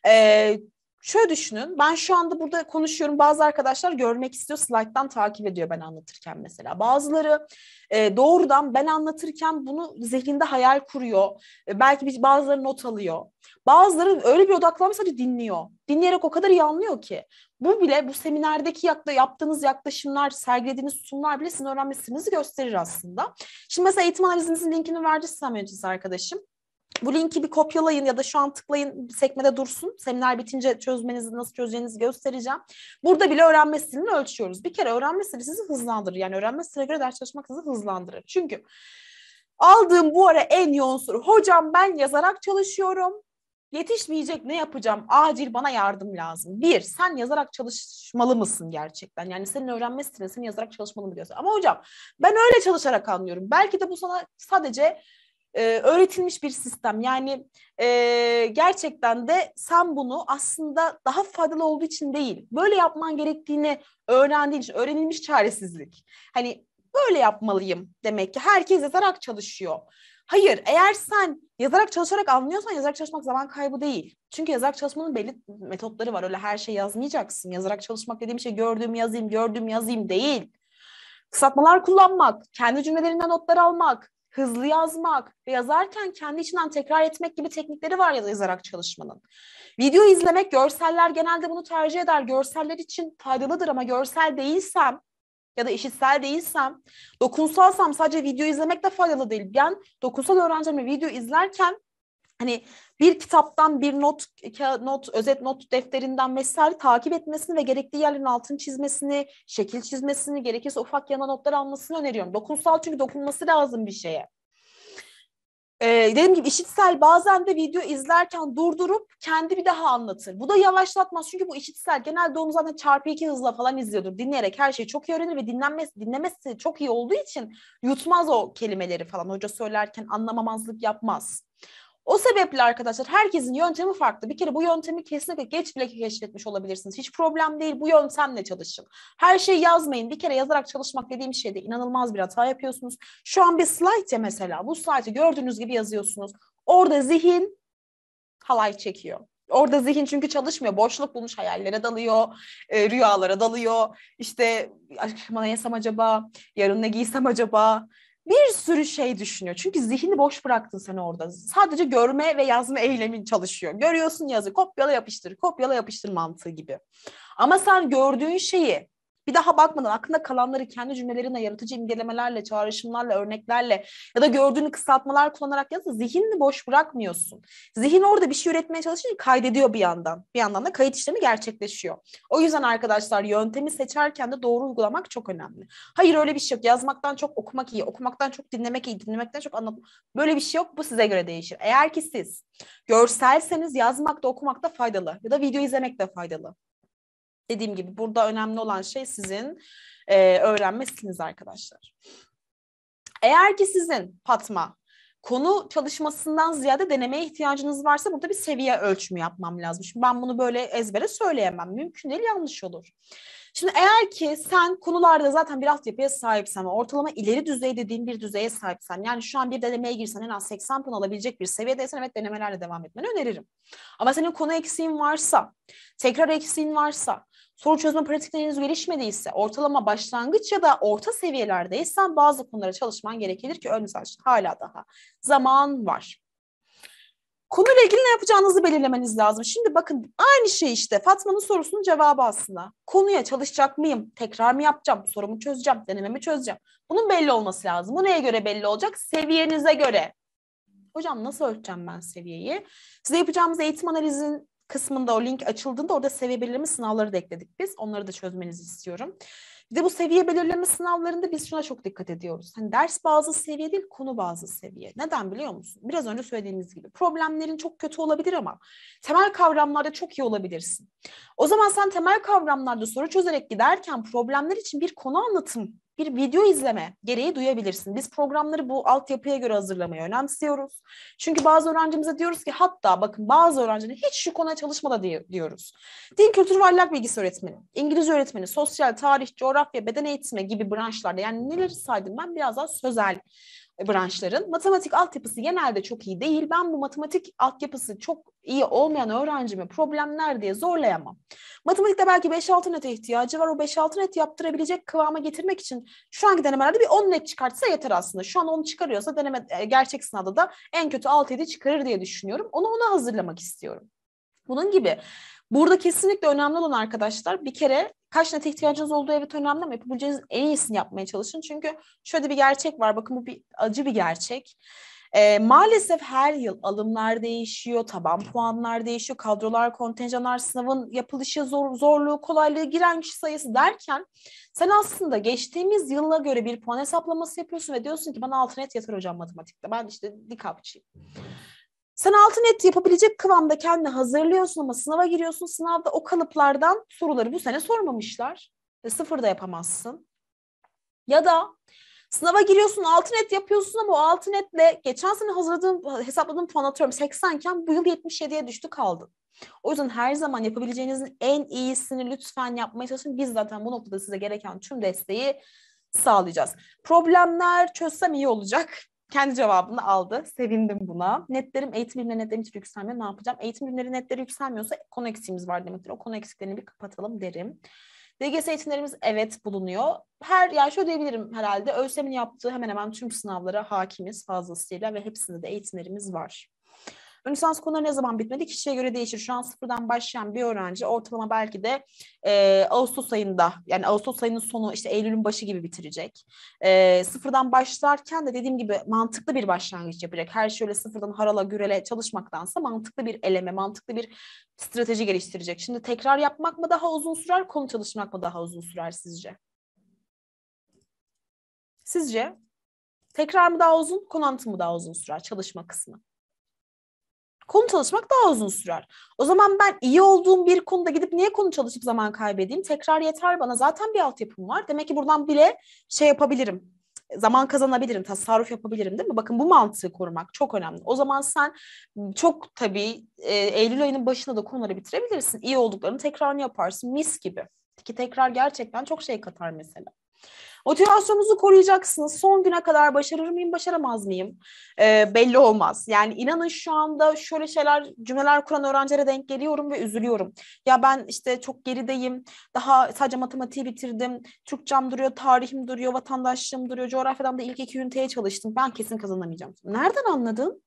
Ee, şöyle düşünün. Ben şu anda burada konuşuyorum. Bazı arkadaşlar görmek istiyor. Slide'dan takip ediyor ben anlatırken mesela. Bazıları e, doğrudan ben anlatırken bunu zihninde hayal kuruyor. E, belki bir, bazıları not alıyor. Bazıları öyle bir odaklanmış sadece dinliyor. Dinleyerek o kadar iyi anlıyor ki. Bu bile bu seminerdeki yakla, yaptığınız yaklaşımlar, sergilediğiniz sunumlar bile sizin öğrenme stilinizi gösterir aslında. Şimdi mesela eğitim analizinizin linkini verdi size arkadaşım. Bu linki bir kopyalayın ya da şu an tıklayın sekmede dursun. Seminer bitince çözmenizi nasıl çözeceğinizi göstereceğim. Burada bile öğrenme stilini ölçüyoruz. Bir kere öğrenme stili sizi hızlandırır. Yani öğrenme stiline göre ders çalışmak sizi hızlandırır. Çünkü aldığım bu ara en yoğun soru. Hocam ben yazarak çalışıyorum. Yetişmeyecek ne yapacağım? Acil bana yardım lazım. Bir, sen yazarak çalışmalı mısın gerçekten? Yani senin öğrenme stilin senin yazarak çalışmalı mı diyorsun? Ama hocam ben öyle çalışarak anlıyorum. Belki de bu sana sadece e, öğretilmiş bir sistem. Yani e, gerçekten de sen bunu aslında daha faydalı olduğu için değil, böyle yapman gerektiğini öğrendiğin için, öğrenilmiş çaresizlik. Hani böyle yapmalıyım demek ki. Herkes yazarak çalışıyor. Hayır, eğer sen yazarak çalışarak anlıyorsan yazarak çalışmak zaman kaybı değil. Çünkü yazarak çalışmanın belli metotları var. Öyle her şey yazmayacaksın. Yazarak çalışmak dediğim şey gördüğüm yazayım, gördüğüm yazayım değil. Kısaltmalar kullanmak, kendi cümlelerinden notlar almak, hızlı yazmak ve yazarken kendi içinden tekrar etmek gibi teknikleri var ya da yazarak çalışmanın. Video izlemek, görseller genelde bunu tercih eder. Görseller için faydalıdır ama görsel değilsem ya da işitsel değilsem, dokunsalsam sadece video izlemek de faydalı değil. Ben dokunsal öğrencilerime video izlerken hani bir kitaptan bir not, not, özet not defterinden vesaire takip etmesini ve gerektiği yerlerin altını çizmesini, şekil çizmesini, gerekirse ufak yana notlar almasını öneriyorum. Dokunsal çünkü dokunması lazım bir şeye. Ee, dediğim gibi işitsel bazen de video izlerken durdurup kendi bir daha anlatır. Bu da yavaşlatmaz çünkü bu işitsel genelde onu zaten çarpı iki hızla falan izliyordur. Dinleyerek her şeyi çok iyi öğrenir ve dinlenmesi, dinlemesi çok iyi olduğu için yutmaz o kelimeleri falan. Hoca söylerken anlamamazlık yapmaz. O sebeple arkadaşlar herkesin yöntemi farklı. Bir kere bu yöntemi kesinlikle geç bile keşfetmiş olabilirsiniz. Hiç problem değil. Bu yöntemle çalışın. Her şeyi yazmayın. Bir kere yazarak çalışmak dediğim şeyde inanılmaz bir hata yapıyorsunuz. Şu an bir slide ya mesela. Bu slide'ı gördüğünüz gibi yazıyorsunuz. Orada zihin halay çekiyor. Orada zihin çünkü çalışmıyor. Boşluk bulmuş hayallere dalıyor, e, rüyalara dalıyor. İşte akşama ne yesem acaba, yarın ne giysem acaba, bir sürü şey düşünüyor. Çünkü zihni boş bıraktın sen orada. Sadece görme ve yazma eylemin çalışıyor. Görüyorsun yazı, kopyala yapıştır, kopyala yapıştır mantığı gibi. Ama sen gördüğün şeyi Bir daha bakmadan aklında kalanları kendi cümlelerine yaratıcı imgelemelerle, çağrışımlarla, örneklerle ya da gördüğünü kısaltmalar kullanarak yazı zihnini boş bırakmıyorsun. Zihin orada bir şey üretmeye çalışınca kaydediyor bir yandan. Bir yandan da kayıt işlemi gerçekleşiyor. O yüzden arkadaşlar yöntemi seçerken de doğru uygulamak çok önemli. Hayır öyle bir şey yok. Yazmaktan çok okumak iyi, okumaktan çok dinlemek iyi, dinlemekten çok anlatmak. Böyle bir şey yok. Bu size göre değişir. Eğer ki siz görselseniz yazmak da okumak da faydalı ya da video izlemek de faydalı. Dediğim gibi burada önemli olan şey sizin e, öğrenme stiliniz arkadaşlar. Eğer ki sizin Fatma konu çalışmasından ziyade denemeye ihtiyacınız varsa burada bir seviye ölçümü yapmam lazım. Şimdi ben bunu böyle ezbere söyleyemem. Mümkün değil yanlış olur. Şimdi eğer ki sen konularda zaten bir altyapıya sahipsen ve ortalama ileri düzey dediğin bir düzeye sahipsen yani şu an bir denemeye girsen en az 80 puan alabilecek bir seviyedeysen evet denemelerle devam etmeni öneririm. Ama senin konu eksiğin varsa, tekrar eksiğin varsa, soru çözme pratikleriniz gelişmediyse, ortalama başlangıç ya da orta seviyelerdeysen bazı konulara çalışman gerekir ki ön hala daha zaman var. Konuyla ilgili ne yapacağınızı belirlemeniz lazım. Şimdi bakın aynı şey işte Fatma'nın sorusunun cevabı aslında. Konuya çalışacak mıyım? Tekrar mı yapacağım? Sorumu çözeceğim, denememi çözeceğim. Bunun belli olması lazım. Bu neye göre belli olacak? Seviyenize göre. Hocam nasıl ölçeceğim ben seviyeyi? Size yapacağımız eğitim analizin kısmında o link açıldığında orada seviye belirleme sınavları da ekledik biz. Onları da çözmenizi istiyorum. Bir de bu seviye belirleme sınavlarında biz şuna çok dikkat ediyoruz. Hani ders bazı seviye değil, konu bazı seviye. Neden biliyor musun? Biraz önce söylediğimiz gibi problemlerin çok kötü olabilir ama temel kavramlarda çok iyi olabilirsin. O zaman sen temel kavramlarda soru çözerek giderken problemler için bir konu anlatım bir video izleme gereği duyabilirsin. Biz programları bu altyapıya göre hazırlamayı önemsiyoruz. Çünkü bazı öğrencimize diyoruz ki hatta bakın bazı öğrencinin hiç şu konuya çalışmadı diye, diyoruz. Din kültür ve ahlak bilgisi öğretmeni, İngilizce öğretmeni, sosyal, tarih, coğrafya, beden eğitimi gibi branşlarda yani neleri saydım ben biraz daha sözel branşların matematik altyapısı genelde çok iyi değil. Ben bu matematik altyapısı çok iyi olmayan öğrencimi problemler diye zorlayamam. Matematikte belki 5-6 nete ihtiyacı var. O 5-6 net yaptırabilecek kıvama getirmek için şu anki denemelerde bir 10 net çıkartsa yeter aslında. Şu an 10 çıkarıyorsa deneme e, gerçek sınavda da en kötü 6-7 çıkarır diye düşünüyorum. Onu ona hazırlamak istiyorum. Bunun gibi Burada kesinlikle önemli olan arkadaşlar bir kere kaç net ihtiyacınız olduğu evet önemli ama yapabileceğiniz en iyisini yapmaya çalışın. Çünkü şöyle bir gerçek var. Bakın bu bir acı bir gerçek. E, maalesef her yıl alımlar değişiyor, taban puanlar değişiyor, kadrolar, kontenjanlar, sınavın yapılışı, zor, zorluğu, kolaylığı, giren kişi sayısı derken sen aslında geçtiğimiz yıla göre bir puan hesaplaması yapıyorsun ve diyorsun ki bana altı net yeter hocam matematikte. Ben işte dikapçıyım. Sen altı net yapabilecek kıvamda kendini hazırlıyorsun ama sınava giriyorsun. Sınavda o kalıplardan soruları bu sene sormamışlar. Ve sıfır da yapamazsın. Ya da sınava giriyorsun altı net yapıyorsun ama o altı netle geçen sene hazırladığım, hesapladığım puan atıyorum 80 iken bu yıl 77'ye düştü kaldın. O yüzden her zaman yapabileceğinizin en iyisini lütfen yapmaya çalışın. Biz zaten bu noktada size gereken tüm desteği sağlayacağız. Problemler çözsem iyi olacak kendi cevabını aldı. Sevindim buna. Netlerim eğitim bilimleri netlerim hiç yükselmiyor. Ne yapacağım? Eğitim bilimleri netleri yükselmiyorsa konu eksiğimiz var demektir. O konu eksiklerini bir kapatalım derim. DGS eğitimlerimiz evet bulunuyor. Her yani şöyle diyebilirim herhalde. ÖSYM'in yaptığı hemen hemen tüm sınavlara hakimiz fazlasıyla ve hepsinde de eğitimlerimiz var. Ön lisans konuları ne zaman bitmedi? Kişiye göre değişir. Şu an sıfırdan başlayan bir öğrenci ortalama belki de e, Ağustos ayında yani Ağustos ayının sonu işte Eylül'ün başı gibi bitirecek. E, sıfırdan başlarken de dediğim gibi mantıklı bir başlangıç yapacak. Her şey öyle sıfırdan harala gürele çalışmaktansa mantıklı bir eleme, mantıklı bir strateji geliştirecek. Şimdi tekrar yapmak mı daha uzun sürer, konu çalışmak mı daha uzun sürer sizce? Sizce? Tekrar mı daha uzun, konu anlatımı mı daha uzun sürer çalışma kısmı? Konu çalışmak daha uzun sürer. O zaman ben iyi olduğum bir konuda gidip niye konu çalışıp zaman kaybedeyim? Tekrar yeter bana. Zaten bir altyapım var. Demek ki buradan bile şey yapabilirim. Zaman kazanabilirim, tasarruf yapabilirim değil mi? Bakın bu mantığı korumak çok önemli. O zaman sen çok tabii e, Eylül ayının başında da konuları bitirebilirsin. İyi olduklarını tekrarını yaparsın mis gibi. Ki tekrar gerçekten çok şey katar mesela. Motivasyonunuzu koruyacaksınız. Son güne kadar başarır mıyım, başaramaz mıyım? Ee, belli olmaz. Yani inanın şu anda şöyle şeyler, cümleler kuran öğrencilere denk geliyorum ve üzülüyorum. Ya ben işte çok gerideyim. Daha sadece matematiği bitirdim. Türkçem duruyor, tarihim duruyor, vatandaşlığım duruyor. Coğrafyadan da ilk iki üniteye çalıştım. Ben kesin kazanamayacağım. Nereden anladın?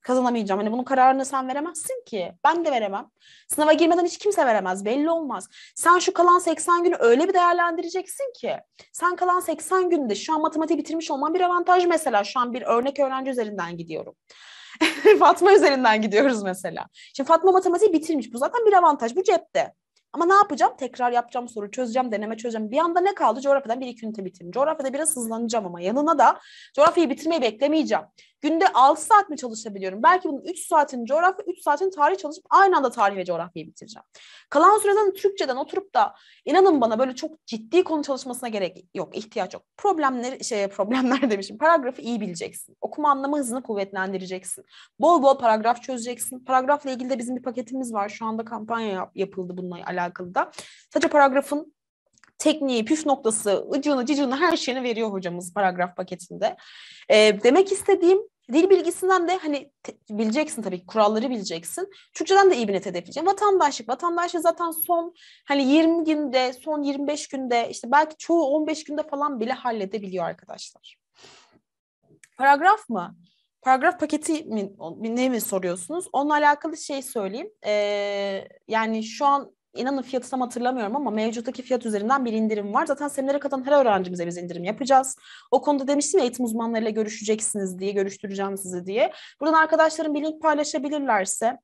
Kazanamayacağım. Hani bunun kararını sen veremezsin ki. Ben de veremem. Sınava girmeden hiç kimse veremez. Belli olmaz. Sen şu kalan 80 günü öyle bir değerlendireceksin ki. Sen kalan 80 günde şu an matematiği bitirmiş olman bir avantaj mesela. Şu an bir örnek öğrenci üzerinden gidiyorum. Fatma üzerinden gidiyoruz mesela. Şimdi Fatma matematiği bitirmiş. Bu zaten bir avantaj. Bu cepte. Ama ne yapacağım? Tekrar yapacağım soru çözeceğim, deneme çözeceğim. Bir anda ne kaldı? Coğrafyadan bir iki ünite bitirdim. Coğrafyada biraz hızlanacağım ama yanına da coğrafyayı bitirmeyi beklemeyeceğim. Günde 6 saat mi çalışabiliyorum? Belki bunun 3 saatin coğrafya, 3 saatin tarih çalışıp aynı anda tarih ve coğrafyayı bitireceğim. Kalan süreden Türkçeden oturup da inanın bana böyle çok ciddi konu çalışmasına gerek yok, ihtiyaç yok. Problemler, şey problemler demişim. Paragrafı iyi bileceksin. Okuma anlama hızını kuvvetlendireceksin. Bol bol paragraf çözeceksin. Paragrafla ilgili de bizim bir paketimiz var. Şu anda kampanya yap, yapıldı bununla alakalı da. Sadece paragrafın tekniği, püf noktası, ıcığını, cicini her şeyini veriyor hocamız paragraf paketinde. E, demek istediğim dil bilgisinden de hani te, bileceksin tabii kuralları bileceksin. Türkçeden de iyi bir net hedefleyeceğim. Vatandaşlık, vatandaşlık zaten son hani 20 günde, son 25 günde işte belki çoğu 15 günde falan bile halledebiliyor arkadaşlar. Paragraf mı? Paragraf paketi mi, ne mi soruyorsunuz? Onunla alakalı şey söyleyeyim. Ee, yani şu an inanın fiyatı tam hatırlamıyorum ama mevcuttaki fiyat üzerinden bir indirim var. Zaten seminere katılan her öğrencimize biz indirim yapacağız. O konuda demiştim ya eğitim uzmanlarıyla görüşeceksiniz diye, görüştüreceğim sizi diye. Buradan arkadaşlarım bir link paylaşabilirlerse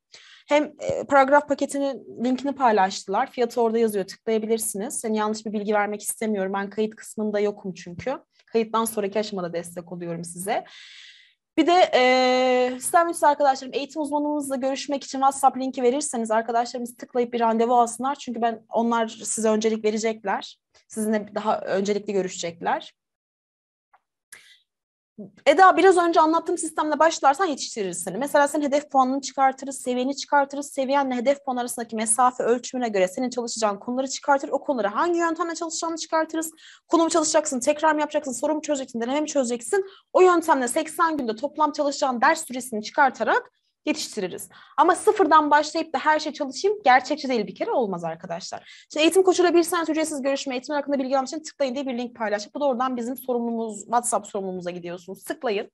hem e, paragraf paketinin linkini paylaştılar. Fiyatı orada yazıyor. Tıklayabilirsiniz. Yani yanlış bir bilgi vermek istemiyorum. Ben kayıt kısmında yokum çünkü. Kayıttan sonraki aşamada destek oluyorum size. Bir de e, sistem mühendisi arkadaşlarım eğitim uzmanımızla görüşmek için WhatsApp linki verirseniz arkadaşlarımız tıklayıp bir randevu alsınlar. Çünkü ben onlar size öncelik verecekler. Sizinle daha öncelikli görüşecekler. Eda biraz önce anlattığım sistemle başlarsan yetiştiririz seni. Mesela sen hedef puanını çıkartırız, seviyeni çıkartırız. Seviyenle hedef puan arasındaki mesafe ölçümüne göre senin çalışacağın konuları çıkartır. O konuları hangi yöntemle çalışacağını çıkartırız. Konu mu çalışacaksın, tekrar mı yapacaksın, soru mu çözeceksin, deneme mi çözeceksin? O yöntemle 80 günde toplam çalışacağın ders süresini çıkartarak yetiştiririz. Ama sıfırdan başlayıp da her şey çalışayım gerçekçi değil bir kere olmaz arkadaşlar. Şimdi eğitim koçuyla bir sene ücretsiz görüşme eğitim hakkında bilgi almak için tıklayın diye bir link paylaştık. Bu da oradan bizim sorumlumuz WhatsApp sorumlumuza gidiyorsunuz. Tıklayın.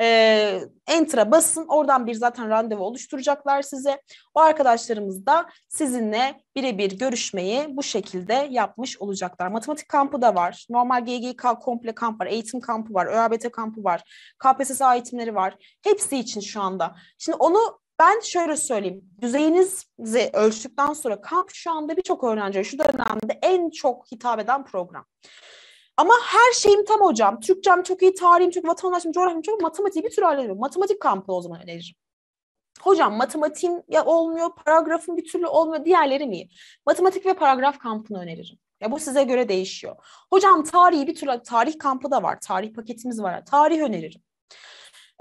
E, enter'a basın. Oradan bir zaten randevu oluşturacaklar size. O arkadaşlarımız da sizinle birebir görüşmeyi bu şekilde yapmış olacaklar. Matematik kampı da var. Normal GGK komple kamp var. Eğitim kampı var. ÖABT kampı var. KPSS eğitimleri var. Hepsi için şu anda. Şimdi onu ben şöyle söyleyeyim. Düzeyinizi ölçtükten sonra kamp şu anda birçok öğrenciye şu dönemde en çok hitap eden program. Ama her şeyim tam hocam. Türkçem çok iyi, tarihim çok, vatandaşım, coğrafyam çok, matematiği bir tür hallediyorum. Matematik kampı o zaman öneririm. Hocam matematiğim ya olmuyor, paragrafım bir türlü olmuyor, diğerleri mi? Matematik ve paragraf kampını öneririm. Ya bu size göre değişiyor. Hocam tarihi bir türlü, tarih kampı da var, tarih paketimiz var. Tarih öneririm.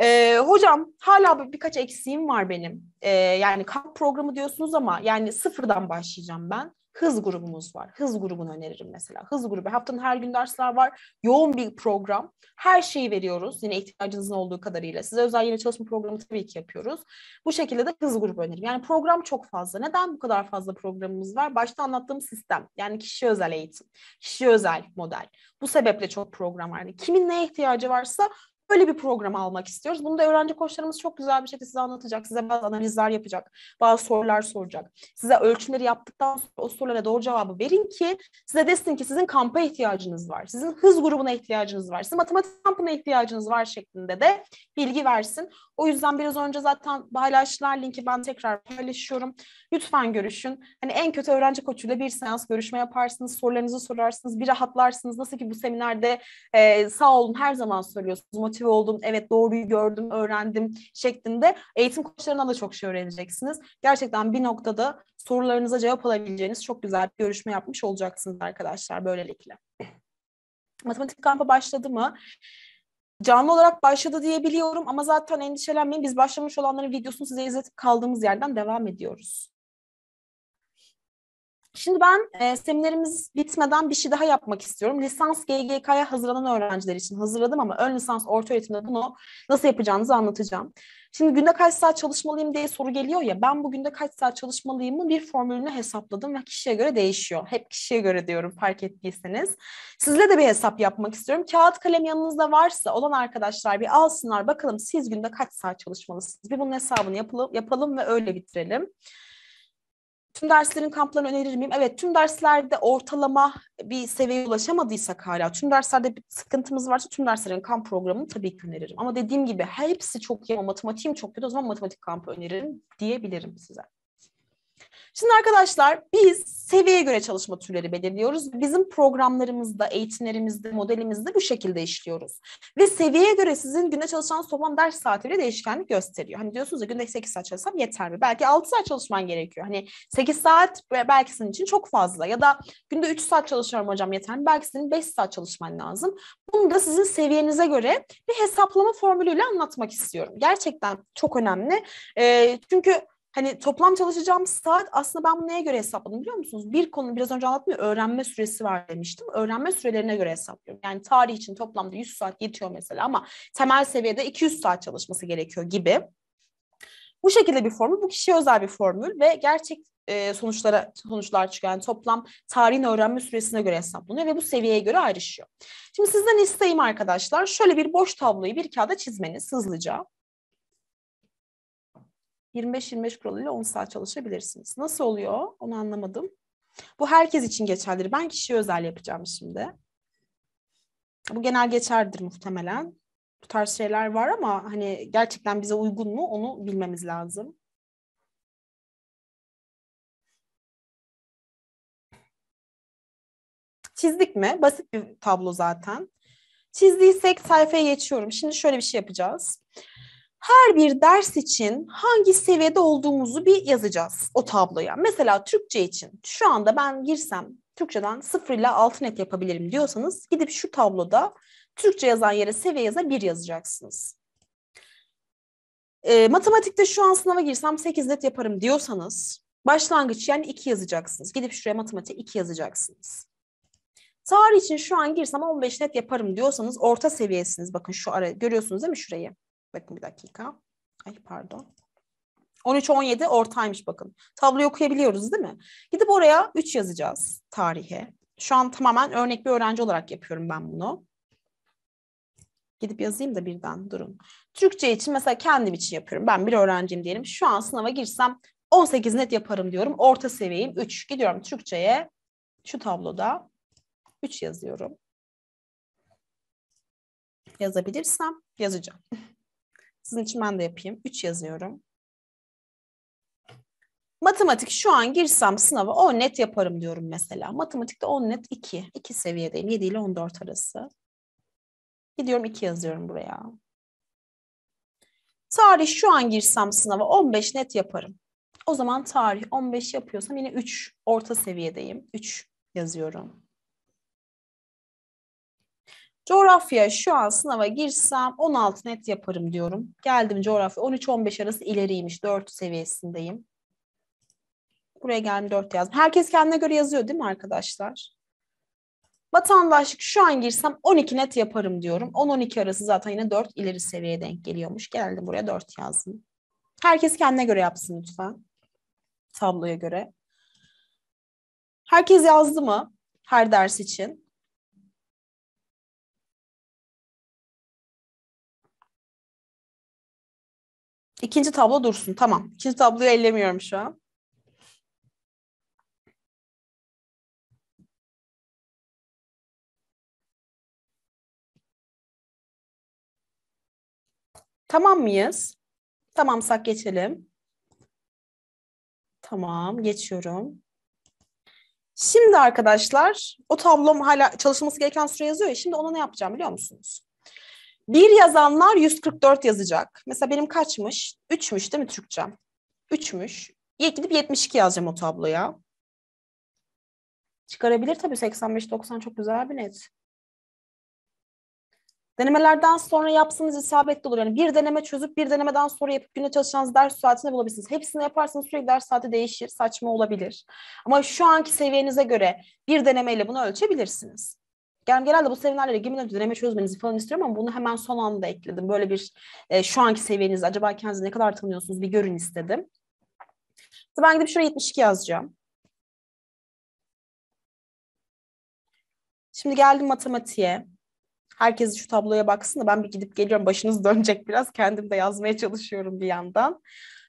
Ee, hocam hala birkaç eksiğim var benim. Ee, yani kamp programı diyorsunuz ama yani sıfırdan başlayacağım ben hız grubumuz var. Hız grubunu öneririm mesela. Hız grubu. Haftanın her gün dersler var. Yoğun bir program. Her şeyi veriyoruz. Yine ihtiyacınızın olduğu kadarıyla. Size özel yine çalışma programı tabii ki yapıyoruz. Bu şekilde de hız grubu öneririm. Yani program çok fazla. Neden bu kadar fazla programımız var? Başta anlattığım sistem. Yani kişi özel eğitim. Kişi özel model. Bu sebeple çok program var. Kimin neye ihtiyacı varsa Böyle bir program almak istiyoruz. Bunu da öğrenci koçlarımız çok güzel bir şekilde size anlatacak. Size bazı analizler yapacak. Bazı sorular soracak. Size ölçümleri yaptıktan sonra o sorulara doğru cevabı verin ki size desin ki sizin kampa ihtiyacınız var. Sizin hız grubuna ihtiyacınız var. Sizin matematik kampına ihtiyacınız var şeklinde de bilgi versin. O yüzden biraz önce zaten paylaştılar linki ben tekrar paylaşıyorum. Lütfen görüşün. Hani en kötü öğrenci koçuyla bir seans görüşme yaparsınız, sorularınızı sorarsınız, bir rahatlarsınız. Nasıl ki bu seminerde e, sağ olun her zaman söylüyorsunuz, motive oldum, evet doğruyu gördüm, öğrendim şeklinde. Eğitim koçlarından da çok şey öğreneceksiniz. Gerçekten bir noktada sorularınıza cevap alabileceğiniz çok güzel bir görüşme yapmış olacaksınız arkadaşlar böylelikle. Matematik kampı başladı mı? canlı olarak başladı diyebiliyorum ama zaten endişelenmeyin. Biz başlamış olanların videosunu size izletip kaldığımız yerden devam ediyoruz. Şimdi ben e, seminerimiz bitmeden bir şey daha yapmak istiyorum. Lisans GGK'ya hazırlanan öğrenciler için hazırladım ama ön lisans orta öğretimde bunu nasıl yapacağınızı anlatacağım. Şimdi günde kaç saat çalışmalıyım diye soru geliyor ya ben bu günde kaç saat çalışmalıyımı bir formülünü hesapladım ve kişiye göre değişiyor. Hep kişiye göre diyorum fark ettiyseniz. Sizle de bir hesap yapmak istiyorum. Kağıt kalem yanınızda varsa olan arkadaşlar bir alsınlar bakalım siz günde kaç saat çalışmalısınız. Bir bunun hesabını yapalım, yapalım ve öyle bitirelim. Tüm derslerin kamplarını önerir miyim? Evet, tüm derslerde ortalama bir seviyeye ulaşamadıysak hala, tüm derslerde bir sıkıntımız varsa tüm derslerin kamp programını tabii ki öneririm. Ama dediğim gibi hepsi çok iyi ama matematiğim çok kötü o zaman matematik kampı öneririm diyebilirim size. Şimdi arkadaşlar biz seviyeye göre çalışma türleri belirliyoruz. Bizim programlarımızda, eğitimlerimizde, modelimizde bu şekilde işliyoruz. Ve seviyeye göre sizin günde çalışan toplam ders saati bile değişkenlik gösteriyor. Hani diyorsunuz ya günde 8 saat çalışsam yeter mi? Belki 6 saat çalışman gerekiyor. Hani 8 saat belki senin için çok fazla. Ya da günde 3 saat çalışıyorum hocam yeter mi? Belki senin 5 saat çalışman lazım. Bunu da sizin seviyenize göre bir hesaplama formülüyle anlatmak istiyorum. Gerçekten çok önemli. E, çünkü Hani toplam çalışacağım saat aslında ben bunu neye göre hesapladım biliyor musunuz? Bir konu biraz önce anlattım ya öğrenme süresi var demiştim. Öğrenme sürelerine göre hesaplıyorum. Yani tarih için toplamda 100 saat yetiyor mesela ama temel seviyede 200 saat çalışması gerekiyor gibi. Bu şekilde bir formül, bu kişiye özel bir formül ve gerçek e, sonuçlara sonuçlar çıkıyor. Yani toplam tarihin öğrenme süresine göre hesaplanıyor ve bu seviyeye göre ayrışıyor. Şimdi sizden isteğim arkadaşlar şöyle bir boş tabloyu bir kağıda çizmeniz hızlıca. 25-25 kuralıyla 10 saat çalışabilirsiniz. Nasıl oluyor? Onu anlamadım. Bu herkes için geçerlidir. Ben kişiye özel yapacağım şimdi. Bu genel geçerlidir muhtemelen. Bu tarz şeyler var ama hani gerçekten bize uygun mu onu bilmemiz lazım. Çizdik mi? Basit bir tablo zaten. Çizdiysek sayfaya geçiyorum. Şimdi şöyle bir şey yapacağız her bir ders için hangi seviyede olduğumuzu bir yazacağız o tabloya. Mesela Türkçe için şu anda ben girsem Türkçeden 0 ile 6 net yapabilirim diyorsanız gidip şu tabloda Türkçe yazan yere seviye yaza 1 yazacaksınız. E, matematikte şu an sınava girsem 8 net yaparım diyorsanız başlangıç yani 2 yazacaksınız. Gidip şuraya matematik 2 yazacaksınız. Tarih için şu an girsem 15 net yaparım diyorsanız orta seviyesiniz. Bakın şu ara görüyorsunuz değil mi şurayı? Bakın bir dakika. Ay pardon. 13-17 ortaymış bakın. Tabloyu okuyabiliyoruz değil mi? Gidip oraya 3 yazacağız tarihe. Şu an tamamen örnek bir öğrenci olarak yapıyorum ben bunu. Gidip yazayım da birden durun. Türkçe için mesela kendim için yapıyorum. Ben bir öğrenciyim diyelim. Şu an sınava girsem 18 net yaparım diyorum. Orta seviyeyim 3. Gidiyorum Türkçe'ye şu tabloda 3 yazıyorum. Yazabilirsem yazacağım. Sizin için ben de yapayım. 3 yazıyorum. Matematik şu an girsem sınava 10 net yaparım diyorum mesela. Matematikte 10 net 2. 2 seviyedeyim. 7 ile 14 arası. Gidiyorum 2 yazıyorum buraya. Tarih şu an girsem sınava 15 net yaparım. O zaman tarih 15 yapıyorsam yine 3 orta seviyedeyim. 3 yazıyorum. Coğrafya şu an sınava girsem 16 net yaparım diyorum. Geldim coğrafya 13-15 arası ileriymiş. 4 seviyesindeyim. Buraya geldim 4 yazdım. Herkes kendine göre yazıyor değil mi arkadaşlar? Vatandaşlık şu an girsem 12 net yaparım diyorum. 10-12 arası zaten yine 4 ileri seviyeye denk geliyormuş. Geldim buraya 4 yazdım. Herkes kendine göre yapsın lütfen. Tabloya göre. Herkes yazdı mı? Her ders için. İkinci tablo dursun. Tamam. İkinci tabloyu ellemiyorum şu an. Tamam mıyız? Tamamsak geçelim. Tamam, geçiyorum. Şimdi arkadaşlar, o tablom hala çalışılması gereken süre yazıyor ya. Şimdi ona ne yapacağım biliyor musunuz? Bir yazanlar 144 yazacak. Mesela benim kaçmış? 3'müş değil mi Türkçem? 3'müş. Gidip 72 yazacağım o tabloya. Çıkarabilir tabii 85-90 çok güzel bir net. Denemelerden sonra yapsanız isabetli olur. Yani bir deneme çözüp bir denemeden sonra yapıp günde çalışacağınız ders saatini bulabilirsiniz. Hepsini yaparsanız sürekli ders saati değişir, saçma olabilir. Ama şu anki seviyenize göre bir denemeyle bunu ölçebilirsiniz. Yani genelde bu seminerlere girmeden önce deneme çözmenizi falan istiyorum ama bunu hemen son anda ekledim. Böyle bir e, şu anki seviyenizde acaba kendinizi ne kadar tanıyorsunuz bir görün istedim. Ben gidip şuraya 72 yazacağım. Şimdi geldim matematiğe. Herkes şu tabloya baksın da ben bir gidip geliyorum. Başınız dönecek biraz. Kendim de yazmaya çalışıyorum bir yandan.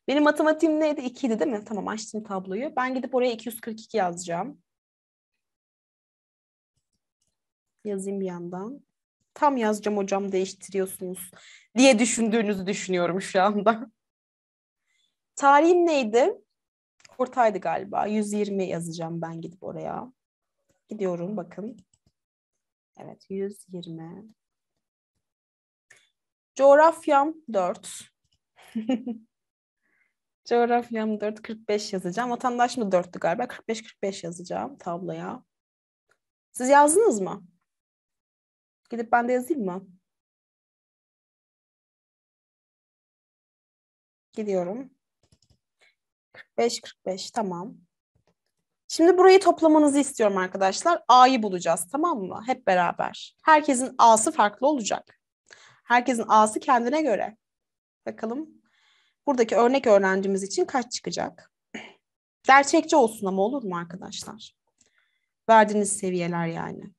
Benim matematiğim neydi? 2 idi değil mi? Tamam açtım tabloyu. Ben gidip oraya 242 yazacağım. Yazayım bir yandan. Tam yazacağım hocam değiştiriyorsunuz diye düşündüğünüzü düşünüyorum şu anda. Tarihim neydi? Ortaydı galiba. 120 yazacağım ben gidip oraya. Gidiyorum bakın. Evet 120. Coğrafyam 4. Coğrafyam 4, 45 yazacağım. Vatandaş mı 4'tü galiba? 45-45 yazacağım tabloya. Siz yazdınız mı? Gidip ben de yazayım mı? Gidiyorum. 45-45 tamam. Şimdi burayı toplamanızı istiyorum arkadaşlar. A'yı bulacağız tamam mı? Hep beraber. Herkesin A'sı farklı olacak. Herkesin A'sı kendine göre. Bakalım. Buradaki örnek öğrencimiz için kaç çıkacak? Gerçekçi olsun ama olur mu arkadaşlar? Verdiğiniz seviyeler yani.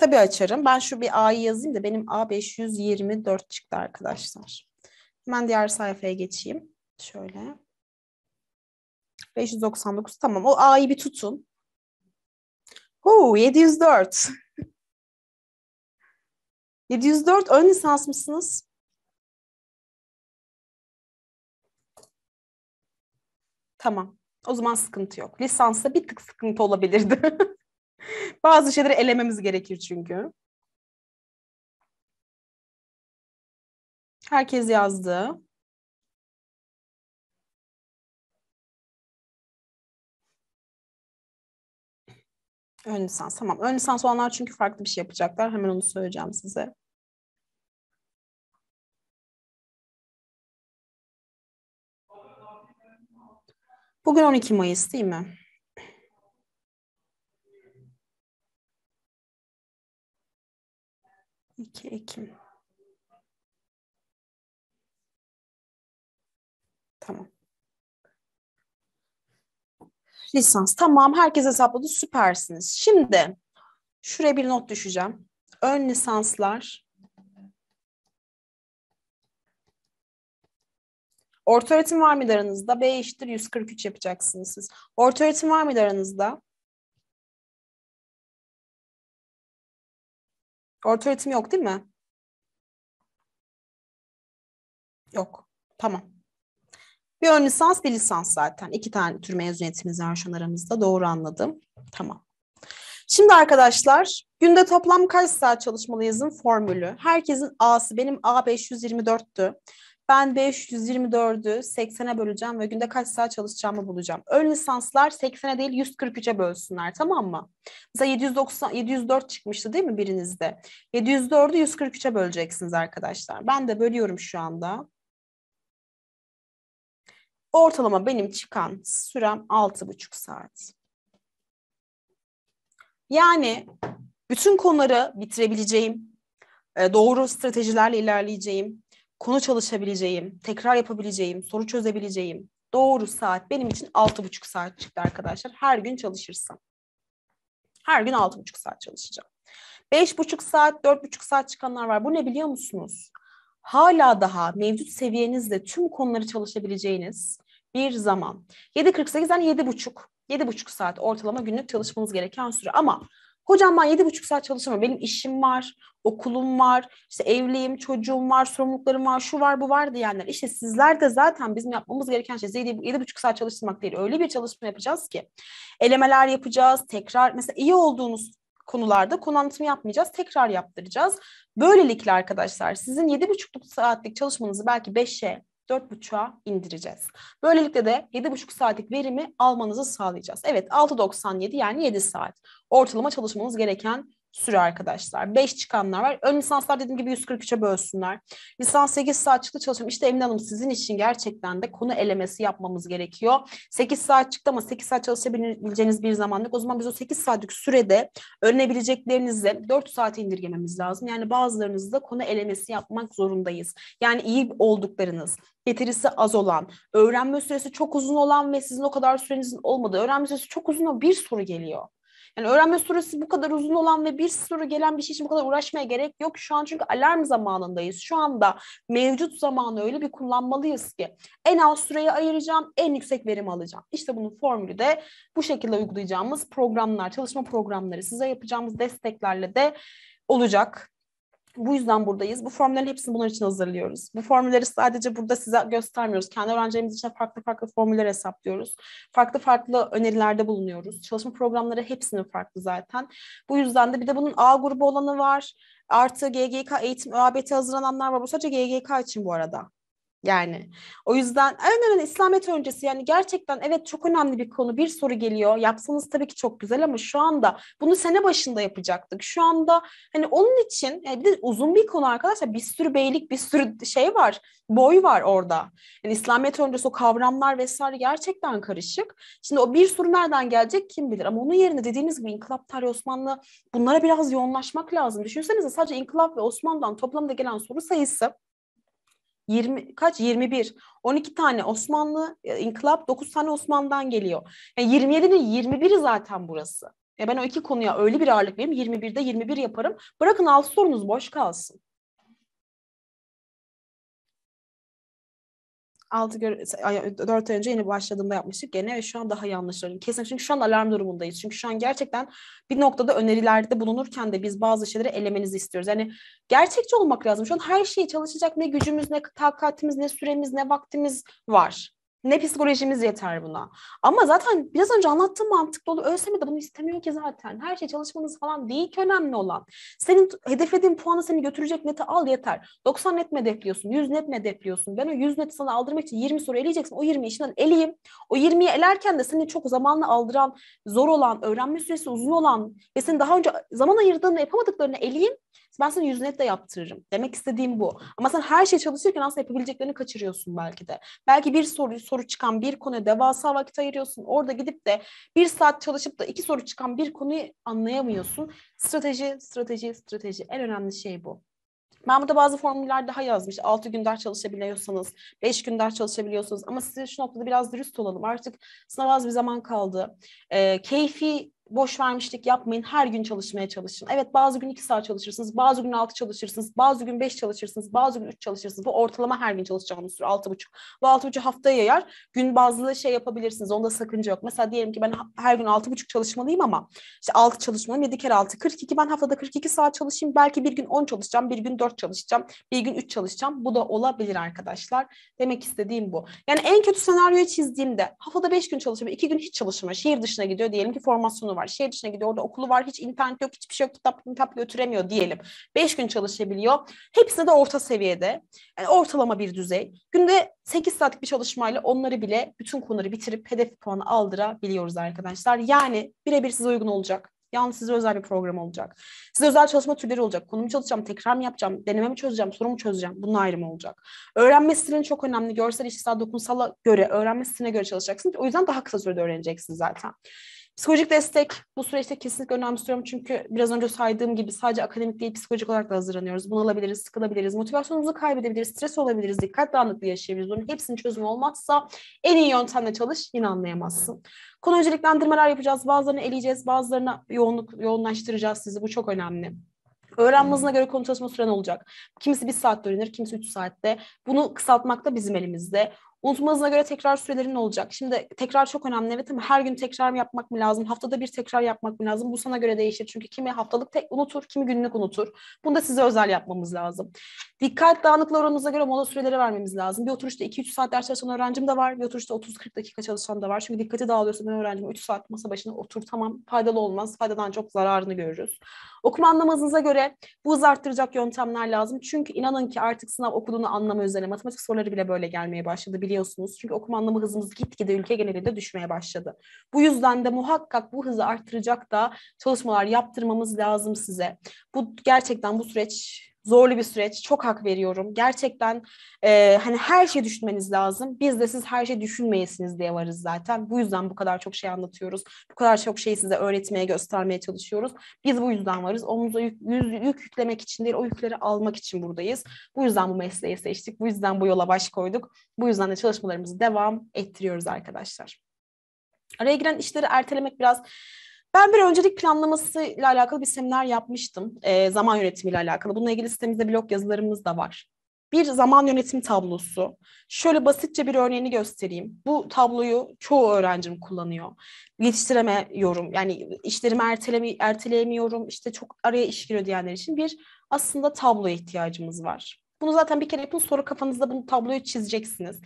Tabii açarım. Ben şu bir A'yı yazayım da benim A 524 çıktı arkadaşlar. Hemen diğer sayfaya geçeyim. Şöyle. 599 tamam. O A'yı bir tutun. Huu 704. 704 ön lisans mısınız? Tamam. O zaman sıkıntı yok. Lisansta bir tık sıkıntı olabilirdi. Bazı şeyleri elememiz gerekir çünkü. Herkes yazdı. Ön lisans tamam. Ön lisans olanlar çünkü farklı bir şey yapacaklar. Hemen onu söyleyeceğim size. Bugün 12 Mayıs değil mi? 2 Ekim. Tamam. Lisans. Tamam. Herkes hesapladı. Süpersiniz. Şimdi şuraya bir not düşeceğim. Ön lisanslar Orta öğretim var mıydı aranızda? B eşittir 143 yapacaksınız siz. Orta öğretim var mıydı aranızda? Orta öğretim yok değil mi? Yok. Tamam. Bir ön lisans, bir lisans zaten. İki tane tür mezuniyetimiz var şu aramızda. Doğru anladım. Tamam. Şimdi arkadaşlar günde toplam kaç saat çalışmalıyızın formülü. Herkesin A'sı benim A 524'tü. Ben 524'ü 80'e böleceğim ve günde kaç saat çalışacağımı bulacağım. Ön lisanslar 80'e değil 143'e bölsünler tamam mı? Mesela 790, 704 çıkmıştı değil mi birinizde? 704'ü 143'e böleceksiniz arkadaşlar. Ben de bölüyorum şu anda. Ortalama benim çıkan sürem 6,5 saat. Yani bütün konuları bitirebileceğim, e, doğru stratejilerle ilerleyeceğim, konu çalışabileceğim, tekrar yapabileceğim, soru çözebileceğim doğru saat benim için altı buçuk saat çıktı arkadaşlar. Her gün çalışırsam. Her gün altı buçuk saat çalışacağım. Beş buçuk saat, dört buçuk saat çıkanlar var. Bu ne biliyor musunuz? Hala daha mevcut seviyenizde tüm konuları çalışabileceğiniz bir zaman. 7.48'den 7.30. 7.5 saat ortalama günlük çalışmanız gereken süre. Ama Hocam ben yedi buçuk saat çalışamıyorum. Benim işim var, okulum var, işte evliyim, çocuğum var, sorumluluklarım var, şu var, bu var diyenler. İşte sizler de zaten bizim yapmamız gereken şey yedi, yedi buçuk saat çalıştırmak değil. Öyle bir çalışma yapacağız ki elemeler yapacağız, tekrar mesela iyi olduğunuz konularda konu anlatımı yapmayacağız, tekrar yaptıracağız. Böylelikle arkadaşlar sizin yedi buçuk saatlik çalışmanızı belki beşe, 4.5'a indireceğiz. Böylelikle de 7.5 saatlik verimi almanızı sağlayacağız. Evet 6.97 yani 7 saat ortalama çalışmanız gereken süre arkadaşlar. 5 çıkanlar var. Ön lisanslar dediğim gibi 143'e bölsünler. Lisans 8 saat çıktı çalışıyorum. İşte Emine Hanım sizin için gerçekten de konu elemesi yapmamız gerekiyor. 8 saat çıktı ama 8 saat çalışabileceğiniz bir zamanlık. O zaman biz o 8 saatlik sürede öğrenebileceklerinizi 4 saate indirgememiz lazım. Yani bazılarınızda konu elemesi yapmak zorundayız. Yani iyi olduklarınız, getirisi az olan, öğrenme süresi çok uzun olan ve sizin o kadar sürenizin olmadığı, öğrenme süresi çok uzun olan bir soru geliyor. Yani öğrenme süresi bu kadar uzun olan ve bir soru gelen bir şey için bu kadar uğraşmaya gerek yok. Şu an çünkü alarm zamanındayız. Şu anda mevcut zamanı öyle bir kullanmalıyız ki en az süreyi ayıracağım, en yüksek verim alacağım. İşte bunun formülü de bu şekilde uygulayacağımız programlar, çalışma programları, size yapacağımız desteklerle de olacak. Bu yüzden buradayız. Bu formüllerin hepsini bunlar için hazırlıyoruz. Bu formülleri sadece burada size göstermiyoruz. Kendi öğrencilerimiz için farklı farklı formüller hesaplıyoruz. Farklı farklı önerilerde bulunuyoruz. Çalışma programları hepsinin farklı zaten. Bu yüzden de bir de bunun A grubu olanı var. Artı GGK eğitim ÖABT hazırlananlar var. Bu sadece GGK için bu arada. Yani. O yüzden en önemli İslamiyet öncesi. Yani gerçekten evet çok önemli bir konu. Bir soru geliyor. Yapsanız tabii ki çok güzel ama şu anda bunu sene başında yapacaktık. Şu anda hani onun için yani bir de uzun bir konu arkadaşlar. Bir sürü beylik bir sürü şey var boy var orada. Yani İslamiyet öncesi o kavramlar vesaire gerçekten karışık. Şimdi o bir soru nereden gelecek kim bilir? Ama onun yerine dediğiniz gibi İnkılap Tarihi Osmanlı bunlara biraz yoğunlaşmak lazım. Düşünsenize sadece İnkılap ve Osmanlı'dan toplamda gelen soru sayısı 20 kaç 21 12 tane Osmanlı e, inkılap 9 tane Osmanlı'dan geliyor. Yani 27'nin 21'i zaten burası. Ya ben o iki konuya öyle bir ağırlık vereyim 21'de 21 yaparım. Bırakın alt sorunuz boş kalsın. 6 4 ay önce yeni başladığımda yapmıştık gene ve şu an daha yanlışlarım. Kesin çünkü şu an alarm durumundayız. Çünkü şu an gerçekten bir noktada önerilerde bulunurken de biz bazı şeyleri elemenizi istiyoruz. Yani gerçekçi olmak lazım. Şu an her şeyi çalışacak ne gücümüz, ne takatimiz, ne süremiz, ne vaktimiz var. Ne psikolojimiz yeter buna. Ama zaten biraz önce anlattığım mantıklı olur. ÖSYM de bunu istemiyor ki zaten. Her şey çalışmanız falan değil ki önemli olan. Senin hedeflediğin puanı seni götürecek neti al yeter. 90 net mi hedefliyorsun? 100 net mi hedefliyorsun? Ben o 100 neti sana aldırmak için 20 soru eleyeceksin. O 20 işinden eleyim. O 20'yi elerken de seni çok zamanla aldıran, zor olan, öğrenme süresi uzun olan ve senin daha önce zaman ayırdığını yapamadıklarını eleyim. Ben sana yüz de yaptırırım. Demek istediğim bu. Ama sen her şey çalışırken aslında yapabileceklerini kaçırıyorsun belki de. Belki bir soru soru çıkan bir konuya devasa vakit ayırıyorsun. Orada gidip de bir saat çalışıp da iki soru çıkan bir konuyu anlayamıyorsun. Strateji, strateji, strateji. En önemli şey bu. Ben burada bazı formüller daha yazmış. 6 gün ders çalışabiliyorsanız, 5 gün ders çalışabiliyorsunuz. Ama size şu noktada biraz dürüst olalım. Artık sınava az bir zaman kaldı. Ee, keyfi boş vermişlik yapmayın. Her gün çalışmaya çalışın. Evet bazı gün iki saat çalışırsınız, bazı gün altı çalışırsınız, bazı gün beş çalışırsınız, bazı gün üç çalışırsınız. Bu ortalama her gün çalışacağınız süre altı buçuk. Bu altı buçuk haftaya yayar. Gün bazlı şey yapabilirsiniz. Onda sakınca yok. Mesela diyelim ki ben her gün altı buçuk çalışmalıyım ama işte altı çalışmalıyım. Yedi kere altı. Kırk iki. Ben haftada kırk iki saat çalışayım. Belki bir gün on çalışacağım, bir gün dört çalışacağım, bir gün üç çalışacağım. Bu da olabilir arkadaşlar. Demek istediğim bu. Yani en kötü senaryoyu çizdiğimde haftada beş gün çalışıyor, iki gün hiç çalışmıyor. Şehir dışına gidiyor diyelim ki formasyonu var. Şehir dışına gidiyor. Orada okulu var. Hiç internet yok. Hiçbir şey yok. Kitap, kitap götüremiyor diyelim. Beş gün çalışabiliyor. Hepsi de orta seviyede. Yani ortalama bir düzey. Günde 8 saatlik bir çalışmayla onları bile bütün konuları bitirip hedef puanı aldırabiliyoruz arkadaşlar. Yani birebir size uygun olacak. Yalnız size özel bir program olacak. Size özel çalışma türleri olacak. Konumu çalışacağım, tekrar mı yapacağım, deneme mi çözeceğim, soru mu çözeceğim? Bunun ayrımı olacak. Öğrenme stilin çok önemli. Görsel, işitsel, dokunsala göre, öğrenme stiline göre çalışacaksınız. O yüzden daha kısa sürede öğreneceksiniz zaten. Psikolojik destek bu süreçte kesinlikle önemsiyorum çünkü biraz önce saydığım gibi sadece akademik değil psikolojik olarak da hazırlanıyoruz. Bunalabiliriz, sıkılabiliriz, motivasyonumuzu kaybedebiliriz, stres olabiliriz, dikkat dağınıklığı yaşayabiliriz. Bunun hepsinin çözümü olmazsa en iyi yöntemle çalış yine anlayamazsın. Konu önceliklendirmeler yapacağız. Bazılarını eleyeceğiz, bazılarına yoğunluk, yoğunlaştıracağız sizi. Bu çok önemli. Öğrenme hızına göre konu çalışma süren olacak. Kimisi bir saat öğrenir, kimisi üç saatte. Bunu kısaltmak da bizim elimizde. Unutma hızına göre tekrar sürelerin olacak. Şimdi tekrar çok önemli evet ama her gün tekrar yapmak mı lazım? Haftada bir tekrar yapmak mı lazım? Bu sana göre değişir. Çünkü kimi haftalık tek unutur, kimi günlük unutur. Bunu da size özel yapmamız lazım. Dikkat dağınıklığı oranınıza göre mola süreleri vermemiz lazım. Bir oturuşta 2-3 saat ders çalışan öğrencim de var. Bir oturuşta 30-40 dakika çalışan da var. Çünkü dikkati dağılıyorsa ben öğrencim 3 saat masa başına otur tamam faydalı olmaz. Faydadan çok zararını görürüz. Okuma anlama hızınıza göre bu hızı arttıracak yöntemler lazım. Çünkü inanın ki artık sınav okuduğunu anlama üzerine matematik soruları bile böyle gelmeye başladı biliyorsunuz. Çünkü okuma anlamı hızımız gitgide ülke genelinde düşmeye başladı. Bu yüzden de muhakkak bu hızı arttıracak da çalışmalar yaptırmamız lazım size. Bu gerçekten bu süreç zorlu bir süreç. Çok hak veriyorum. Gerçekten e, hani her şey düşünmeniz lazım. Biz de siz her şey düşünmeyesiniz diye varız zaten. Bu yüzden bu kadar çok şey anlatıyoruz. Bu kadar çok şeyi size öğretmeye, göstermeye çalışıyoruz. Biz bu yüzden varız. Omuza yük, yük, yük yüklemek için değil, o yükleri almak için buradayız. Bu yüzden bu mesleği seçtik. Bu yüzden bu yola baş koyduk. Bu yüzden de çalışmalarımızı devam ettiriyoruz arkadaşlar. Araya giren işleri ertelemek biraz ben bir öncelik planlaması ile alakalı bir seminer yapmıştım. E, zaman yönetimiyle alakalı. Bununla ilgili sitemizde blog yazılarımız da var. Bir zaman yönetim tablosu. Şöyle basitçe bir örneğini göstereyim. Bu tabloyu çoğu öğrencim kullanıyor. Yetiştiremiyorum. Yani işlerimi erteleme, erteleyemiyorum. İşte çok araya iş giriyor diyenler için bir aslında tabloya ihtiyacımız var. Bunu zaten bir kere yapın sonra kafanızda bunu tabloyu çizeceksiniz.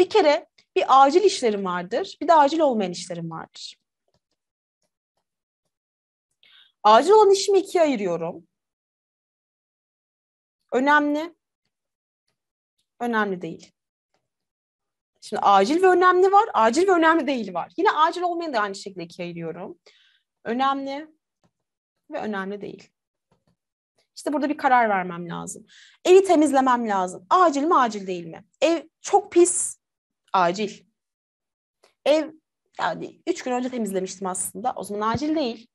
Bir kere bir acil işlerim vardır. Bir de acil olmayan işlerim vardır. Acil olan işimi ikiye ayırıyorum. Önemli, önemli değil. Şimdi acil ve önemli var, acil ve önemli değil var. Yine acil olmayanı da aynı şekilde ikiye ayırıyorum. Önemli ve önemli değil. İşte burada bir karar vermem lazım. Evi temizlemem lazım. Acil mi, acil değil mi? Ev çok pis, acil. Ev yani üç gün önce temizlemiştim aslında. O zaman acil değil.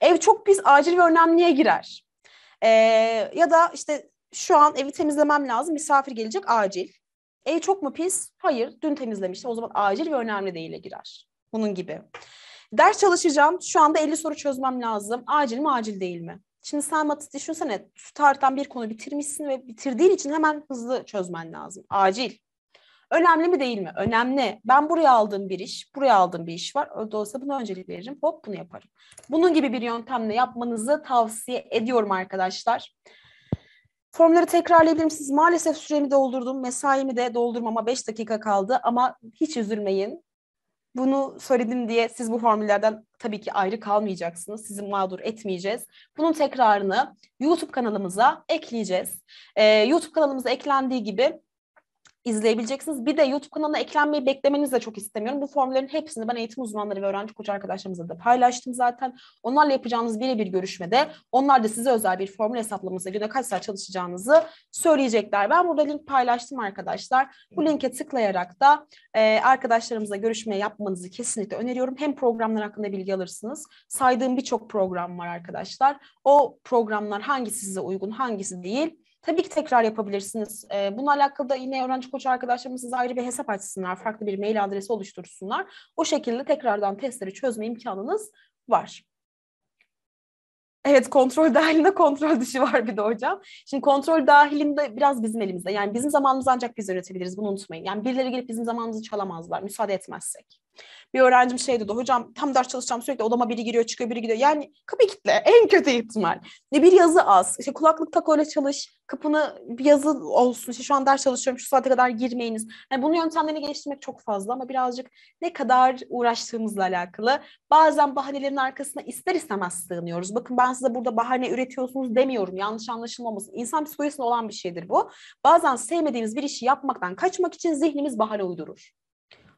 Ev çok pis, acil ve önemliye girer. Ee, ya da işte şu an evi temizlemem lazım, misafir gelecek acil. Ev çok mu pis? Hayır, dün temizlemiştim. O zaman acil ve önemli değile girer. Bunun gibi. Ders çalışacağım. Şu anda 50 soru çözmem lazım. Acil mi, acil değil mi? Şimdi sen matı düşünsene. Tarihten bir konu bitirmişsin ve bitirdiğin için hemen hızlı çözmen lazım. Acil. Önemli mi değil mi? Önemli. Ben buraya aldığım bir iş, buraya aldığım bir iş var. Dolayısıyla buna öncelik veririm. Hop bunu yaparım. Bunun gibi bir yöntemle yapmanızı tavsiye ediyorum arkadaşlar. Formları tekrarlayabilir misiniz? Maalesef süremi doldurdum. Mesaimi de doldurmama 5 dakika kaldı ama hiç üzülmeyin. Bunu söyledim diye siz bu formüllerden tabii ki ayrı kalmayacaksınız. Sizi mağdur etmeyeceğiz. Bunun tekrarını YouTube kanalımıza ekleyeceğiz. Ee, YouTube kanalımıza eklendiği gibi izleyebileceksiniz. Bir de YouTube kanalına eklenmeyi beklemenizi de çok istemiyorum. Bu formüllerin hepsini ben eğitim uzmanları ve öğrenci koç arkadaşlarımızla da paylaştım zaten. Onlarla yapacağınız birebir görüşmede onlar da size özel bir formül hesaplaması günde kaç saat çalışacağınızı söyleyecekler. Ben burada link paylaştım arkadaşlar. Bu linke tıklayarak da e, arkadaşlarımızla görüşme yapmanızı kesinlikle öneriyorum. Hem programlar hakkında bilgi alırsınız. Saydığım birçok program var arkadaşlar. O programlar hangisi size uygun, hangisi değil Tabii ki tekrar yapabilirsiniz. E, bununla alakalı da yine öğrenci koç arkadaşlarımız size ayrı bir hesap açsınlar. Farklı bir mail adresi oluştursunlar. O şekilde tekrardan testleri çözme imkanınız var. Evet kontrol dahilinde kontrol dışı var bir de hocam. Şimdi kontrol dahilinde biraz bizim elimizde. Yani bizim zamanımızı ancak biz yönetebiliriz bunu unutmayın. Yani birileri gelip bizim zamanımızı çalamazlar müsaade etmezsek. Bir öğrencim şey dedi hocam tam ders çalışacağım sürekli odama biri giriyor çıkıyor biri gidiyor. Yani kapı kitle en kötü ihtimal. Ne bir yazı az. İşte kulaklık tak öyle çalış. Kapını bir yazı olsun. İşte şu an ders çalışıyorum şu saate kadar girmeyiniz. Yani bunun yöntemlerini geliştirmek çok fazla ama birazcık ne kadar uğraştığımızla alakalı. Bazen bahanelerin arkasına ister istemez sığınıyoruz. Bakın ben size burada bahane üretiyorsunuz demiyorum. Yanlış anlaşılmamasın. İnsan psikolojisinde olan bir şeydir bu. Bazen sevmediğimiz bir işi yapmaktan kaçmak için zihnimiz bahane uydurur.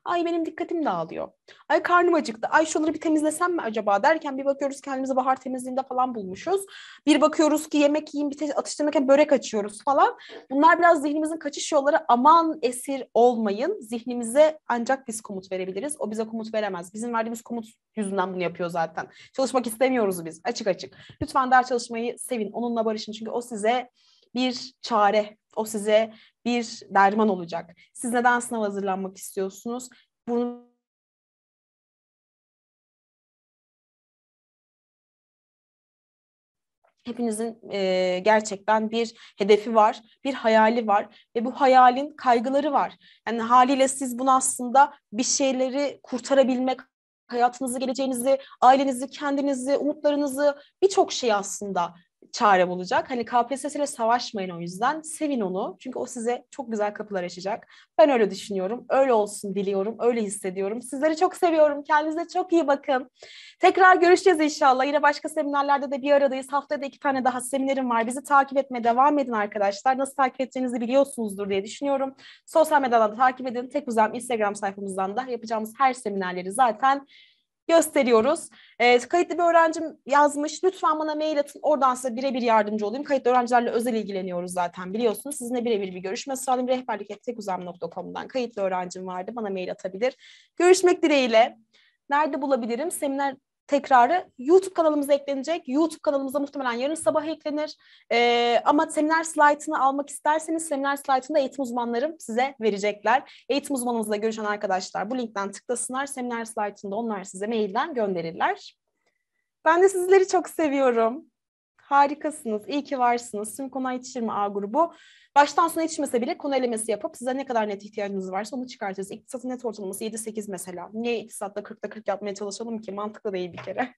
Ay benim dikkatim dağılıyor. Ay karnım acıktı. Ay şunları bir temizlesem mi acaba derken bir bakıyoruz kendimizi bahar temizliğinde falan bulmuşuz. Bir bakıyoruz ki yemek yiyeyim bir atıştırırken börek açıyoruz falan. Bunlar biraz zihnimizin kaçış yolları. Aman esir olmayın. Zihnimize ancak biz komut verebiliriz. O bize komut veremez. Bizim verdiğimiz komut yüzünden bunu yapıyor zaten. Çalışmak istemiyoruz biz. Açık açık. Lütfen ders çalışmayı sevin. Onunla barışın. Çünkü o size bir çare, o size bir derman olacak. Siz neden sınav hazırlanmak istiyorsunuz? Bunu Hepinizin e, gerçekten bir hedefi var, bir hayali var ve bu hayalin kaygıları var. Yani haliyle siz bunu aslında bir şeyleri kurtarabilmek, hayatınızı, geleceğinizi, ailenizi, kendinizi, umutlarınızı birçok şey aslında çare bulacak. Hani KPSS ile savaşmayın o yüzden. Sevin onu. Çünkü o size çok güzel kapılar açacak. Ben öyle düşünüyorum. Öyle olsun diliyorum. Öyle hissediyorum. Sizleri çok seviyorum. Kendinize çok iyi bakın. Tekrar görüşeceğiz inşallah. Yine başka seminerlerde de bir aradayız. Haftada iki tane daha seminerim var. Bizi takip etmeye devam edin arkadaşlar. Nasıl takip edeceğinizi biliyorsunuzdur diye düşünüyorum. Sosyal medyadan da takip edin. Tek Uzam Instagram sayfamızdan da yapacağımız her seminerleri zaten gösteriyoruz. E, kayıtlı bir öğrencim yazmış. Lütfen bana mail atın. Oradan size birebir yardımcı olayım. Kayıtlı öğrencilerle özel ilgileniyoruz zaten biliyorsunuz. Sizinle birebir bir görüşme sağlayayım. Rehberlik.tekuzam.com'dan kayıtlı öğrencim vardı. Bana mail atabilir. Görüşmek dileğiyle. Nerede bulabilirim? Seminer tekrarı YouTube kanalımıza eklenecek. YouTube kanalımıza muhtemelen yarın sabah eklenir. Ee, ama seminer slaytını almak isterseniz seminer slaytını da eğitim uzmanlarım size verecekler. Eğitim uzmanımızla görüşen arkadaşlar bu linkten tıklasınlar. Seminer slaytını da onlar size mailden gönderirler. Ben de sizleri çok seviyorum. Harikasınız. İyi ki varsınız. Tüm konu yetiştirme A grubu. Baştan sona yetişmese bile konu elemesi yapıp size ne kadar net ihtiyacınız varsa onu çıkartacağız. İktisatın net ortalaması 7-8 mesela. Niye iktisatta 40'da 40 yapmaya çalışalım ki? Mantıklı değil bir kere.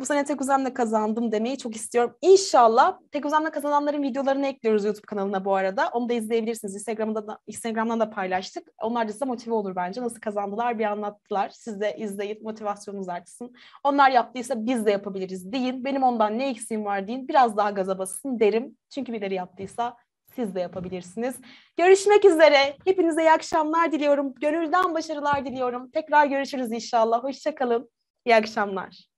Bu sene tek uzamla kazandım demeyi çok istiyorum. İnşallah tek uzamla kazananların videolarını ekliyoruz YouTube kanalına bu arada. Onu da izleyebilirsiniz. Instagram'da da, Instagram'dan da paylaştık. Onlar da size motive olur bence. Nasıl kazandılar bir anlattılar. Siz de izleyin motivasyonunuz artsın. Onlar yaptıysa biz de yapabiliriz deyin. Benim ondan ne eksiğim var deyin. Biraz daha gaza basın derim. Çünkü birileri yaptıysa siz de yapabilirsiniz. Görüşmek üzere. Hepinize iyi akşamlar diliyorum. Gönülden başarılar diliyorum. Tekrar görüşürüz inşallah. Hoşçakalın. İyi akşamlar.